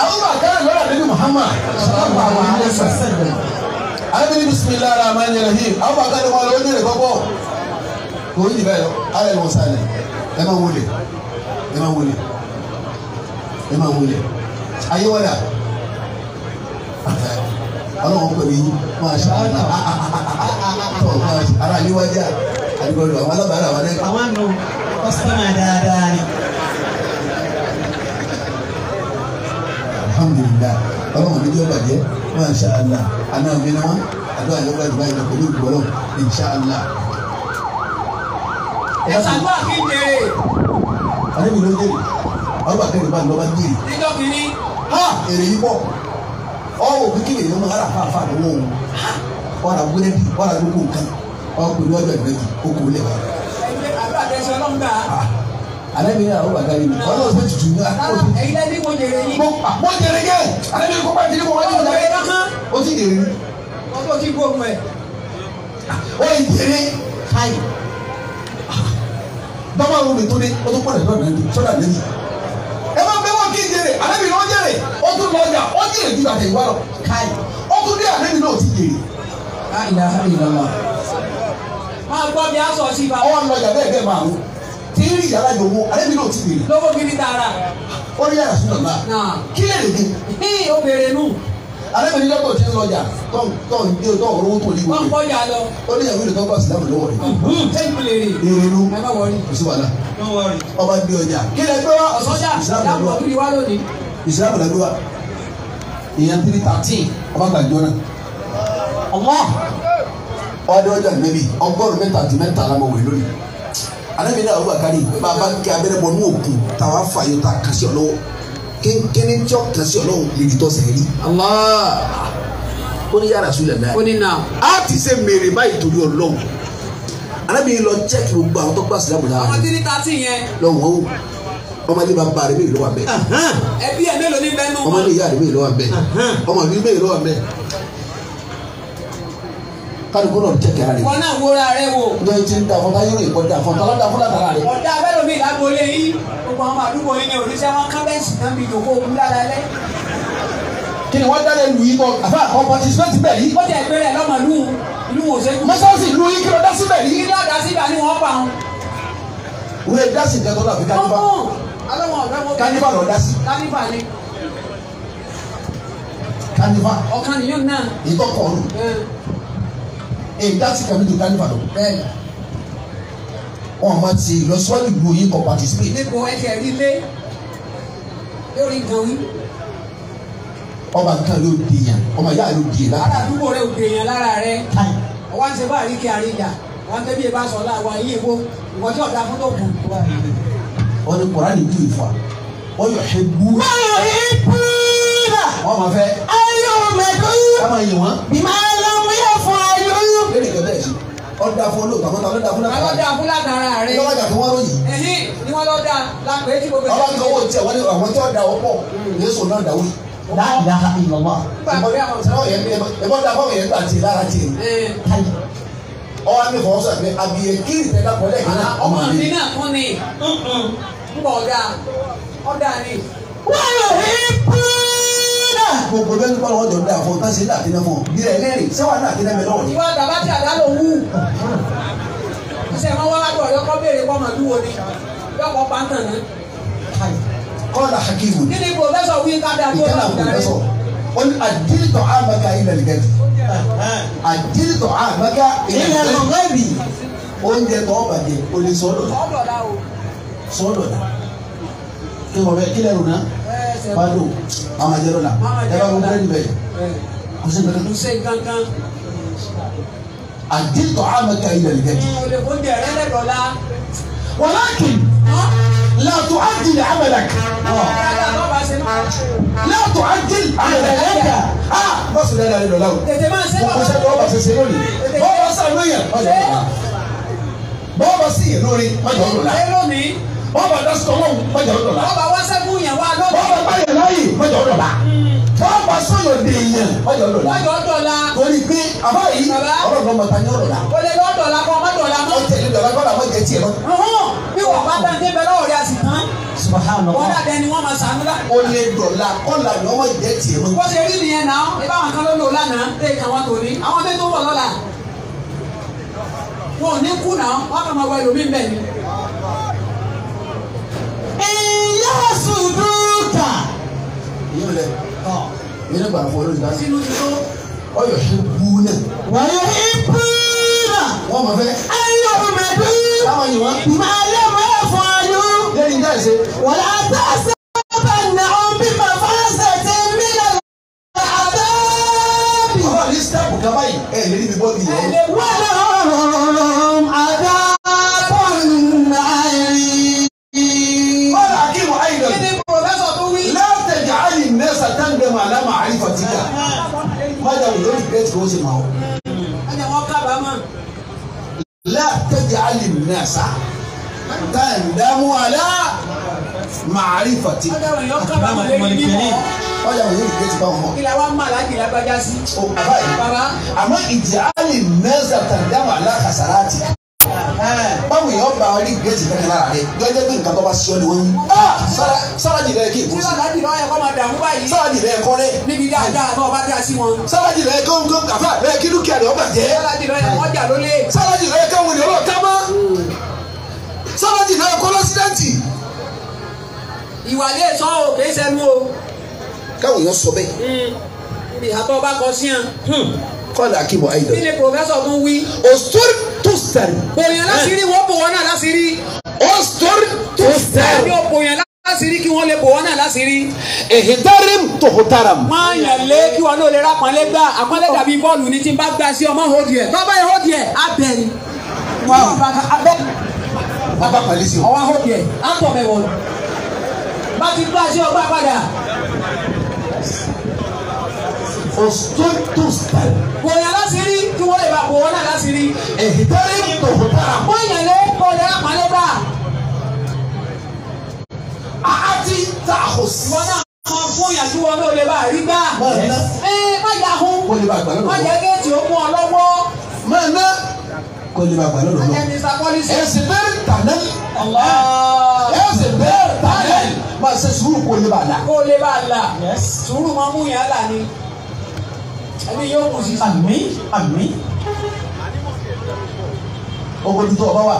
àwọn bàtà lọ́rọ̀ àdébí Muhammad. Sallallahu alaihi wasallam alábìnrin bisimilahi rahman rahim àwọn bàtà lọ́rọ̀ àdébí ojú rẹ̀ kọ́kọ́ kò ní ìbẹ̀ lọ ayé wọn sálẹ̀ ẹ máa wọlé ẹ máa wọlé ẹ máa wọlé ayé wọlé ọlọ́wọ́n pẹ̀lú yín máa ṣe àwọn ará yín wájà àdúgbò àwọn alábàárà wà lẹ́kọ̀ọ́. àwọn nù kọ́sítọ́mà dáadáa ni. alhamdulilayi ọlọ́run ní jọba jẹ́ masha allah aná mi ni wọn àdúrà yóò bá ìdúrà yìí pẹ̀lú ìgbọ́lọ́ insha allah. Ẹ ṣàdúrà kí n jèrè. Àdébí ló jèrè. Ọba kẹrì bá lọ́ba jèrè. Níjọ́ kìíní. Ha! Èrè yìí pọ̀. Ọwọ́ òbí kí lèyìn ọmọ ara fàáfà lọ́wọ́ òun ọ̀rà gbẹ́dẹ́bì ọ̀rà gbogbo nǹkan. Ọkọ̀ ìlú ọjọ́ ìrẹ́jì okòó lẹ̀ wá. ẹgbẹ́ àdúrà tẹ̀sí ọlọ́ngbà àdébí yà ọba kẹrì mi ọlọ́run fẹ́ tutù ní rárá ẹ̀yin lẹ́ni mo jèrè yín. Mo mo jèrè yẹ kọ́kọ́ ìdílé kọ́kọ́ ọjọ́ ìdílé jèrè kankan o ti jèrè ni ọjọ́ tí gbóògùn ẹ̀. O yìí jèrè káyì dọ́gba wo mi tó dé? O tó pọ̀ lẹ́yìn lọ́dọ̀ ẹni sọ́dọ̀ ẹni. ẹ máa bẹ wọn kí n jèrè. Ni wọ́n jèrè. Ó tún lọ ọjà. Ó jèrè ju àtẹ̀yìnwá lọ. Káyì ó tún dé àdébí náà ti jèrè. Láìlá ìlọ́lá máa gbọ́ bí a sọ sí ibà ọwọ́ ń lọ ọjà bẹ́ẹ̀ bẹ́ẹ̀ máa wò. Tí ń rí ìyàrá yòówó àdébí náà ti jèrè. Lówó gidi tààrà. Ó ní yàrá sínú ni dọ́kítọ̀ ti ń lọ ọjà tó ń tó ń dé tó ń rówó tó ń lé wọ́n kọjá lọ. Ó ní ìyàwó ìdókòwò bá sílámù lọ́wọ́ rẹ̀. Tẹ́ǹpù lè rè? Èrè ló ẹ má wọrí. Kò sí wàhálà. Ọba gbé ọjà. Kí lè gbé wá? Ọ̀sọ́jà ìsìlámù lọ́wọ́ wa ìyẹn three thirteen. Ọba gbàjọ náà ọmọ ọdẹ ọjọ́ ìmẹ́bí ọgọ́rùn mẹ́ta àti mẹ́ta lámọ̀ wẹ̀ lónìí. Anabi náà wọ́n bàkárí bàbá kí abẹ́rẹ́ bọ̀ ní òkun fà yóò ta kàṣí ọlọ́wọ́ kéńkéní tí ó kàṣí ọlọ́wọ́ lè di tọ́ sẹ́yìn. Allah. Ó ní sùlẹ̀ náà ó ní náà a ti ṣe mèrè báyìí torí ọlọ́wọ́ anabi lọ jẹ́kì gbogbo àwọn tó gbà sílámù náà ọmọ tírí tààtì yẹn. Lọ́wọ́ o. Ọmọdé bá ba rẹ̀ bẹ́ẹ̀ lọ́wọ́ abẹ́ ẹbí ẹ̀ mélòó ní bẹ́ẹ̀ nù ọmọdé ìyá rẹ̀ bẹ́ẹ̀? Lọ́wọ́ abẹ́ ọmọ mi bẹ́ẹ̀ lọ́wọ́ abẹ́ kálukú náà jẹ́kì ara rẹ̀. Wọn náà wúra rẹ wò. Ní ti ń da fún táyé rẹ̀ kọjá fún tọ́lá da fún látara rẹ̀. Ọ̀dà abẹ́lómi ìdágbólé yìí gbogbo àwọn àdúgbò yìí ni oníṣẹ́ wọn kábẹ́ǹsì náà bí ìdòkó òkú lára lẹ́. Kí ni wọ́n dálé lu yìí kọ́ àfa àwọn participate bẹ̀ yìí. Ó jẹ́ ìpínlẹ̀ lọ́mọ ìlú ìlú wò kú mọ́sáàsì lu yìí kí ló dá síbẹ̀ kí yìí? Ní ọ̀dà síbà ni wọ́n pa wọn. wọ́n yẹ dá sí ìjẹ́ tọ́lá fi kánífà wọn kánífà lọ dá sí. Kánífà ni. Kánífà ọ̀kan nìyóò náà. Ìtọ́kọ̀ dá sí kàmí ju kánífà lọ bẹ́ẹ̀ wọn máa ti lọ síwájú lu yìí kọ́ participate. Nípo ẹsẹ̀ rí lé lórí gan wí ọba nǹkan ló di yàn ọmọ ìyá ló di yàn lára àdúgbò rẹ òkè yẹn lára rẹ. Ọwọ́ ṣe bá àríkè àríjà wọn tẹ́ bí ẹ bá sọ láwa iye wo ìwọ tí ọ̀dà fún tó kù. wọn ni kọ́ra ní ju ìfà. Wọ́n yọ ṣe bú. Wọ́n máa fẹ́. Ká máa yìn wọ́n. Ẹ̀ sí ọ̀dà fún olóòtú àwọn ọ̀dà fún látara alọ́dà fún látara rẹ lọ́wọ́ ìjà fún wọn ẹ̀hìn ni wọ́n lọ́dà lápẹ́ tí gbogbo ọba nǹkan owó tiẹ̀ wọ́n ní àwọn tí wọ́n da wọ́pọ̀ yéésù náà yìí. La ilaha illallah. ẹ̀bọ́n da fáwọn yẹn gbà tí lára ẹ̀ ọwọ́ mi fọwọ́ sọ pé abiye kiri tẹ dákọ̀ lẹ́yìn náà ọmọ mi náà tún ni gbogbo bẹ́ẹ̀ nípa wọn jọ da fún tánṣe náà tẹ́lẹ̀ fún bí ẹ lẹ́rìn sẹ́wọ̀n náà tẹ́lẹ̀ mẹ́lọ́ ni. ìwà bàbá tí àdá ló wú ṣe wọn wá látọ̀ yọkọ béèrè kọ́ ọmọ dúró ni? Yọkọ pàǹtàn náà. Kọ́ńdà hakimu. Kí ni pòfẹ́sọ̀ wí ká dáa tó lọ́ọ̀ darí àpòfẹ́sọ̀ wọ́n ní àdìrìtọ̀ àmàkà ilẹ̀ nìkẹ́tì àdìrìtọ̀ àmàkà ilẹ̀ lọ́gẹ́bì. oúnjẹ tó ọba jẹ o lè sọ Padu mama jẹrọ la ẹ b'a fọ búrẹ́dì bẹ́ẹ̀ kò sí nǹkan kan. kò sí nǹkan kan. a di tọ́ a ma ka ilẹ̀ la. walakin la tu'ajjil amalak. la tu'ajjil amalak. aa bá sùn dáadáa lè lọ la o. tètè máa se bàbá. o kò sẹ́ bàbá sẹ́ sẹ́ lónìí. bàbá ìlà ṣe lónìí. bọ́ọ̀bà dásítọ̀ lọ́wọ́ ọjọ́ ìlà ọba wá sẹ́kùn yẹn wá lọ́dọ̀. bọ́ọ̀bà báyẹ̀ láàyè ọjọ́ ìlà bọ́ọ̀bà sọ̀yọ̀ dé yẹn ọjọ́ ìlà lọ́jọ́ dọ̀la. torí pé àbá yìí ọlọ́run ọmọ ta ní ọ̀rọ̀ la o lè lọ́dọ̀ la kọ́ ọmọdọ̀ la mọ́. ọ̀tẹ̀ ní dọ̀lá kọ́lá mọ́ jẹ́ tiẹ̀ ọ̀hún bí wọ́n bá tán débẹ̀ lọ́wọ́ rẹ̀ àsì tán. wọ́n dàdé ni wọ́n máa sànú la. o lè dọ̀lá kọ́lá ni ọmọ jẹ́ tiẹ̀ mọ́. bó ṣe rí nìyẹn náà ibà wọn kan ló lò lánàá tẹ ìkà wọn tò ní àwọn bẹ́ẹ̀ tó wọ̀ lọ́la. wọn ò ní kú náà wọn kàn máa wọ ẹlòmíín bẹ́ẹ̀ ni. Ìyá sùdúkà yìí lẹ yìí lẹ gbàgbọ́ olóyìn náà sínú ti tó. ọyọ ṣe bú náà wàyí ìpínlẹ̀. Wọ́n mọ̀ fẹ́. Ayọ̀mẹ̀dú káwọn yìí wọ́n màlẹ́mọ̀ ẹ̀fọ́ ayú. Lẹ́yìn náà ṣe. Wàlá tẹ̀sẹ̀ bẹ̀nà ọ̀bí màfáṣẹ̀ ti mílẹ̀ àbẹ́bí ọba ní sítẹ́pù kan báyìí. Ẹ̀ lè níbi bọ́ọ̀lù yẹn. wàlọ́run àdàbọ̀n táǹdẹ̀mọ̀ aláma àrífàtìkà májà wò lórí gírẹ́tì kò ṣe máa wọ̀. ẹ̀jẹ̀ wọn kábàámọ̀. látẹ̀jà ayé nẹ́sà táǹdẹ̀mọ̀ aláma àrífàtìkà ọjọ́ ìyọ́ kábàámọ̀ lórí mímọ́. májà wò lórí gírẹ́tì báwọn mọ̀. kí la wá má lájì lágbájá sí. o bàbá yìí àmọ́ ìjà ayé nẹ́sà táǹdẹ̀mọ̀ alákàsàràtì báwo yẹn bá rí gírẹ́tì kankan lára rẹ? Gẹ́gẹ́ bí nǹkan tó bá ṣe ọ́ ni wọ́n ń sárájì rẹ kí sí alájì náà yẹ kó máa dààmú báyìí. sárájì rẹ kọ́ rẹ níbi dáadáa náà bá dá sí wọn. sárájì rẹ góńgó kàfà rẹ kí dúkìá rẹ ọgbà jẹ́ náà yẹ kó jà lólè. sárájì rẹ káwọn ènìyàn lọ ká mọ́. Sárájì rẹ kọ́ lọ́sídẹ́ǹtì. ìwà lè sọ o kì í sẹnu o. káwọn èèyàn sọ bẹ́ẹ̀. Ibi àtọ́ bá kọ sí kọ́lá akíbo kí ayélujára ni pòfẹ́sọ̀ tún wí. ostori tó sẹ́rì bòyàn láṣìírí wọ́n bò wọ́n náà láṣìírí. ostori tó sẹ́rì ò bòyàn láṣìírí kí wọ́n lè bò wọ́n náà láṣìírí. èhìdárim tó hótaram. máa yàn lé kí wọn náà lè ra pọ́nlé gbà àpọ́nlé dàbí bọ́ọ̀lù ní tí n bá gbà sí ọmọ hódìí ẹ̀ bàbá yẹn hódìí ẹ̀ á bẹ̀ ni. wọ́n bá pàlí sí o. ọwọ́ hódìí ẹ̀ á tọ̀ bẹ̀ wọ̀n. bá ti gbà sí ọgbà padà. Ostori tó sẹ́rì bòyàn láṣìírí kí wọ́n lè bá bò wọ́n náà láṣìírí. èhìdárim tó hótaram. máa yàn lé kó lè ra pọ́nlé gbà. àti tàhùs. ìwọ náà mọ fún kí wọn náà lè bá rí gbà. ẹ má yà hún. kó lè bá gbà má lọ́dọ̀ jẹ́ géètì ó mú ọ lọ́wọ́. máa ná kó lè bá gbà lọ́dọ̀ lọ. Ẹsẹ̀ bẹ́ẹ̀ Allah. ẹsẹ̀ bẹ́ẹ̀ tànẹ́ máa ṣe sùúrù kó lè bá la. kó lè bá la. sùúrù máa mú yàn á là ní. Ẹni yóò kù sí. àmì àmì. ọgbọ́n tuntun ọba wa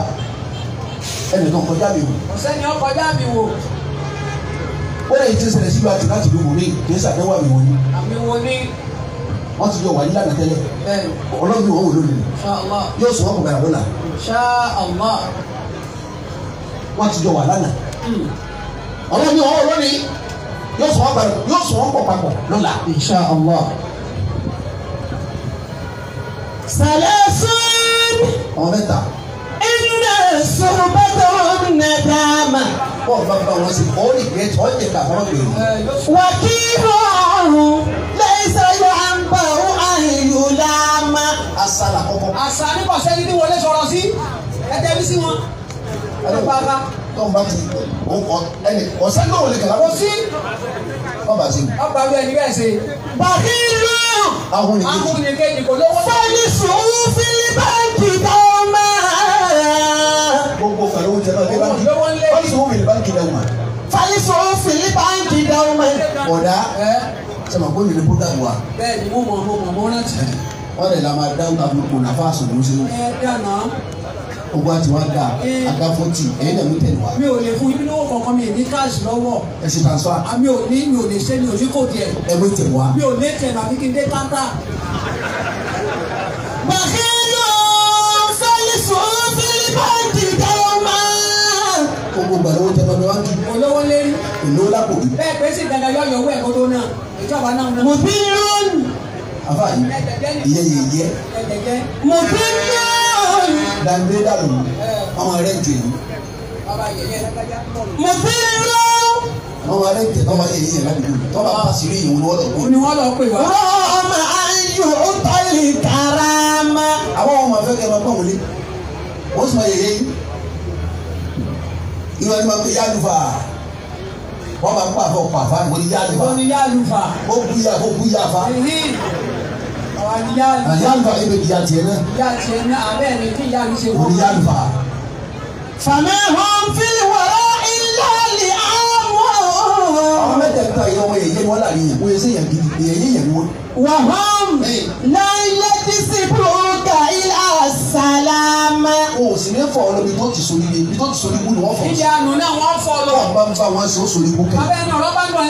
ẹnìkan kọjá mi wò ọ̀sẹ́ni ọkọ̀ jáàmì wò. ó lè ti ṣẹlẹ̀ síbi àti láti lóhùn mi kì í ṣàdéhùn àmì wò ni àmì wo ni. wọ́n ti jọ wà nílànà tẹ́lẹ̀ ọlọ́run yóò wò lónìí yóò sọ wọn kò Insha Allah. wọ́n ti jọ wà lánàá ọlọ́run yóò wò lónìí yóò sọ wọn pọ̀ papọ̀ lọ́la. Sàlẹ̀sùn àwọn mẹ́ta iná sọ̀bẹ́tọ̀ nàdàmà bọ́ọ̀ bá bá wọn sí ọ́ ní ìgbẹ́ tí wọ́n jẹ ká fọwọ́ pè é. ẹ yóò sọ. wàkìrọ̀ ọ̀hún lẹ́sẹ̀ yóò àǹbà àyùlámà. asala kọ́kọ́ àṣà nípa sẹ́ni ní wọlé sọ̀rọ̀ sí. ẹ tẹ́bí sí wọn. ẹ ló bá bá. tọ́n bá ti òun kọ ẹnì ọ̀sẹ̀ náà lè kàlá kò sí. wọ́n bá ti ọgbà bí ẹni bẹ́ẹ̀ ṣe. bàkìrù ahun ní kejì ahun ni kejì kò lówó. fọ́lísùn fílíbàǹkì dọ́ọ̀mà. gbogbo pẹ̀lú oúnjẹ náà dé báńkì Lówó ńlẹ̀. wọ́n sì wọ́n mi ní báńkì náà wà. fọ́lísùn fílíbàǹkì dọ́ọ̀mà. ọ̀dà ẹ sọ̀rọ̀ kó mi ní búdàmù wa bẹ́ẹ̀ ni mo mọ̀ mo mọ̀ mo rántí. wọ́n lè la máa dáhùn àbúrò kò náà fáṣọ ló ń ṣe ẹ owó àti wá ga eh. àga fọ́tì ẹ̀yin náà mú tẹ̀lé wa. mi ò lè fún yín lówó kankan mi ì ní káàsì lọ́wọ́. ẹ ṣe transfer. Ah, àmì ò ní mi ò lè ṣe mi ò ní kò díẹ̀. ẹ wé tẹ̀ wá. mi ò lè tẹ̀ àbí kí n dé tátà. bàkẹ́lò fẹ́lifù fẹ́lifàǹdì dáwọ́ máa. gbogbo gbàdúrà owó tẹ́ bá mi wá jù. olówó lérí. olówó lápò jù. bẹ́ẹ̀ pé sì dàgbà yọ ọ̀yọ̀wó ẹ̀kọ́ tó náà ìjọba náà mo fi ń rún dàgbé dànù ọmọ rẹ jù bàbá yẹyẹ lágbájá. mùbírún ọmọ rẹ jẹ ọmọ yẹ yẹ ládùúgbò tọ́ba bá sì rí ìwọ̀n lọ́wọ́ lọ́wọ́. ni wọ́n lọ pè wá. rọ́ọ̀mà ayò ọ̀tọ̀lì karama. àwọn ọmọ afẹ́ kẹ́ ẹ máa pọ̀ wọlé wọ́n sì máa yẹ yẹ yín ìwọ ni máa pe yálùfà wọ́n máa pa àfọ pàfà wọ́n ni yálùfà ìwọ ni yálùfà. ó búyà ó búyà fa ẹ̀hìn àwa ni yálùfà. ebe ìyá tiẹ̀ náà tiẹ̀ ní abẹ́ ni kí mi ṣe wọ́n ni yálùfà fàmí hàn fi wọ̀rọ̀ ilé àlè àmọ́. àwọn mẹ́tẹ̀ẹ̀ta yìí ọmọ ni wọ́n là yẹn wọ́n yẹ sẹ́yìn gidi yẹ̀yẹ́ yẹn ni wọ́n. wàhán láìlẹ́ dísìbùkà ilé àsálàmà. ò sì ní fọ ọ lọ bí tó ti sori yẹ bí tó ti sori ni wọ́n fọ ìdí àánú náà wọ́n fọ́ lọ. wọn bá ń bá wọn ṣe ó sori ibú kẹ. abẹ́ ni ọ̀rọ̀ bá ń lọ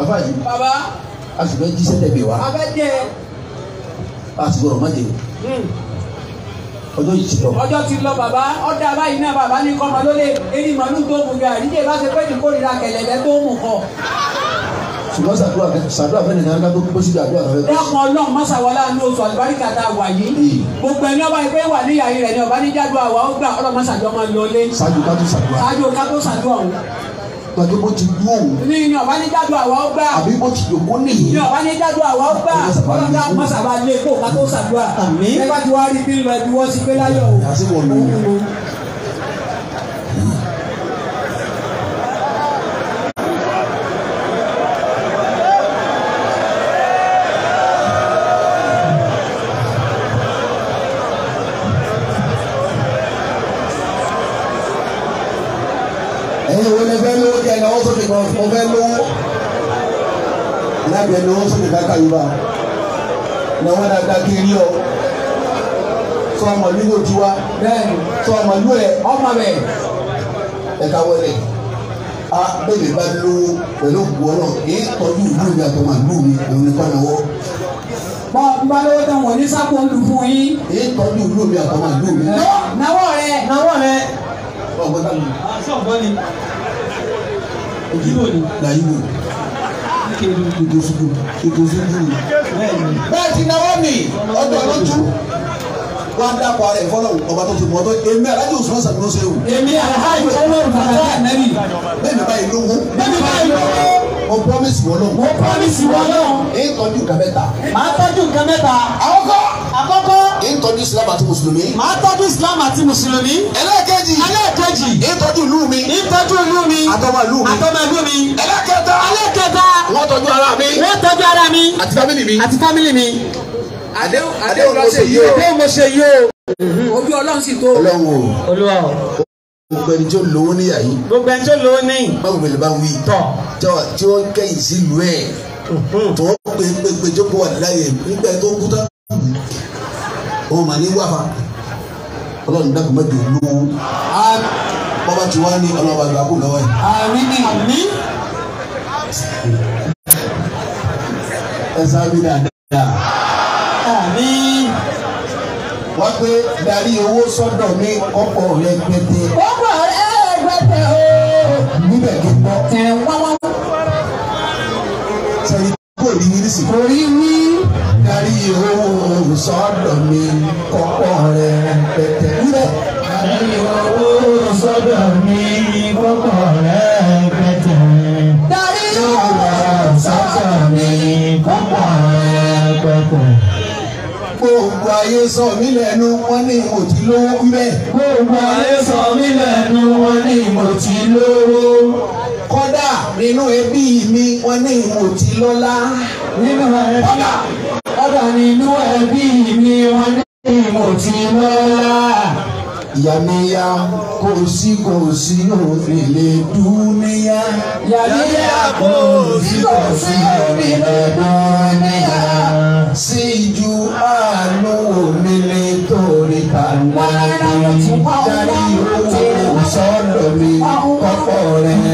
àbáyé bàbá. A sì fẹ́ jíṣẹ́ tẹ̀lé wa. Abẹ́ jẹ́. A sì gbọ́dọ̀ má jẹ. Ọjọ́ yìí ti lọ. ọjọ́ ti lọ bàbá. Ọ̀dà báyìí náà bàbá ní kọ́mọ ló lè eré màálù tó mú gàrí níjẹ́ bá ṣe ní kórìíra kẹ̀lẹ̀dẹ́ tó mú kọ. ṣùgbọ́n sàdúrà sàdúrà fẹ́ nìkan ká tó kó síbi àdúrà fẹ́ dákun ọlọ́run mọ́sàwọlá ní oṣù àlùbáríkà tá a wà yìí. Gbogbo ẹni ọba ìpè wà ní ìyá rẹ̀ ni ọba ní jádùn àwa ó gbà ọlọ́run mọ́sàjọ́ máa lọ lé ṣáájú ká tó sàdúrà ṣáájú ká tó ṣàdúrà gbàgbé bó ti dún òun ní ní ọba ní jádùn àwa ó gbà àbí bó ti dòkó nìyí. ní ọba ní jádùn àwa ó gbà ọlọ́run mọ́sàbá lé kó ká tó ṣàdúrà Àmín. ẹ bá ti wá rí bí lọ ẹbí wọ́n sí pé láyọ̀ o. Yàtí wọ̀ fẹ́ lówó. Lábẹ́ náwó sókè káka yìí bá. Náwó dáadáa rí ọ. Sọ ọmọ ìlú yóò ti wá? Sọ ọmọ ìlú ẹ. Ọmọ bẹ̀. Ẹ ká wọlé a bẹ́ẹ̀ bá lówó pẹ̀lú ọlọ́ èyí tọ́jú ìlú mi àtọmọ ìlú mi. Òun ni kọ́ náwó. Bọ́ bá lówó tán wọ̀ ní sápò ń lu fún yín. èyí tọ́jú ìlú mi àtọmọ ìlú mi. Náwó rẹ̀. Náwó rẹ̀. ọgbọ́n tá sọ̀gbọ́n ni ojú làyí wò kíkó sùkú. bẹ́ẹ̀ ti náwó mi ọdún ọlọ́jú wọn dákọ̀ ara ẹ̀ fọlọ́ ọba tó ti mọ̀ ọ́ èmi alájọ òṣùwọ̀n sàbí ṣe wò èmi alhaji ọlọ́run bàbá ànábì bẹ́ẹ̀ ni báyìí lówó bẹ́ẹ̀ni báyìí lọ́wọ́ mo promise wọ́n lọ. mo promise wọn náà èyí tọ́jú nǹkan mẹ́ta. màá tọ́jú nǹkan mẹ́ta. àkọ́kọ́ àkọ́kọ́ èyí tọ́jú Islam àti mùsùlùmí. màá tọ́jú Islam àti mùsùlùmí. ẹlẹ́ẹ̀kejì ẹlẹ́ẹ̀kejì èyí tọ́jú ìlú mi ìtọ́jú ìlú mi àtọmọ ìlú mi. àtọmọ ìlú mi. ẹlẹ́ẹ̀kẹta ẹlẹ́ẹ̀kẹta wọ́n tọ́jú ara mi wọ́n tọ́jú ara mi àti fámìlì mi. àti fámìlì mi. àdéhùn àdéhùn ló ṣe yí o. bí mo ṣe yí o. ojú ọlọ́run sì tó ọlọ́run o olúwa o gbogbo ẹni tí ó lówó níyà yìí gbogbo ẹni tó lówó ní báwo bẹ̀rẹ̀ bá wí. tọ̀ tí wọ́n kẹ́yìn sílùú ẹ̀ wọ́n pè pé pé jókòó wà láyé nígbà tó kú tán. Òun mà ní wàfà ọlọ́run dákun mẹ́jọ lówó. bọ́bá ti wá ní ọlọ́run àgbà kù lọ́wọ́ ẹ̀. àmì ni àmì ẹ sábì dáadáa. àmì wọ́n pé darí owó sọ́dọ̀ mi ọ̀pọ̀ rẹ̀ pété ọgbà ẹgbẹ́tẹ̀ o níbẹ̀ kí n bọ́. tẹ̀ wáwá sẹ́yìn kò rí ní sí. orí wí darí owó sọ́dọ̀ mi ọ̀pọ̀ rẹ̀ níbẹ̀. darí owó sọ́dọ̀ mi kọ́kọ́ rẹ̀ pẹ̀tẹ̀. darí sọ́dọ̀ mi kọ́kọ́ rẹ̀ pẹ̀tẹ̀. gbogbo ayé sọ mí lẹ́nu wọ́n ní mo ti lówó wíbẹ̀. gbogbo ayé sọ mí lẹ́nu wọn ní mo ti lówó. Kọ́dà nínú ẹbí mi wọ́n ní ti lọ́lá. nínú ẹbí ọ̀dà nínú ẹbí mi wọn ní ti lọ́lá. ya kò sí kò sí òfin lè dúníyà. yàrá kò sí kò sí òmìnira dúníyà. sí ju àánú mi lè torí kàńdá ní darí owó sọ́dọ̀ mi kọ́kọ́ rẹ̀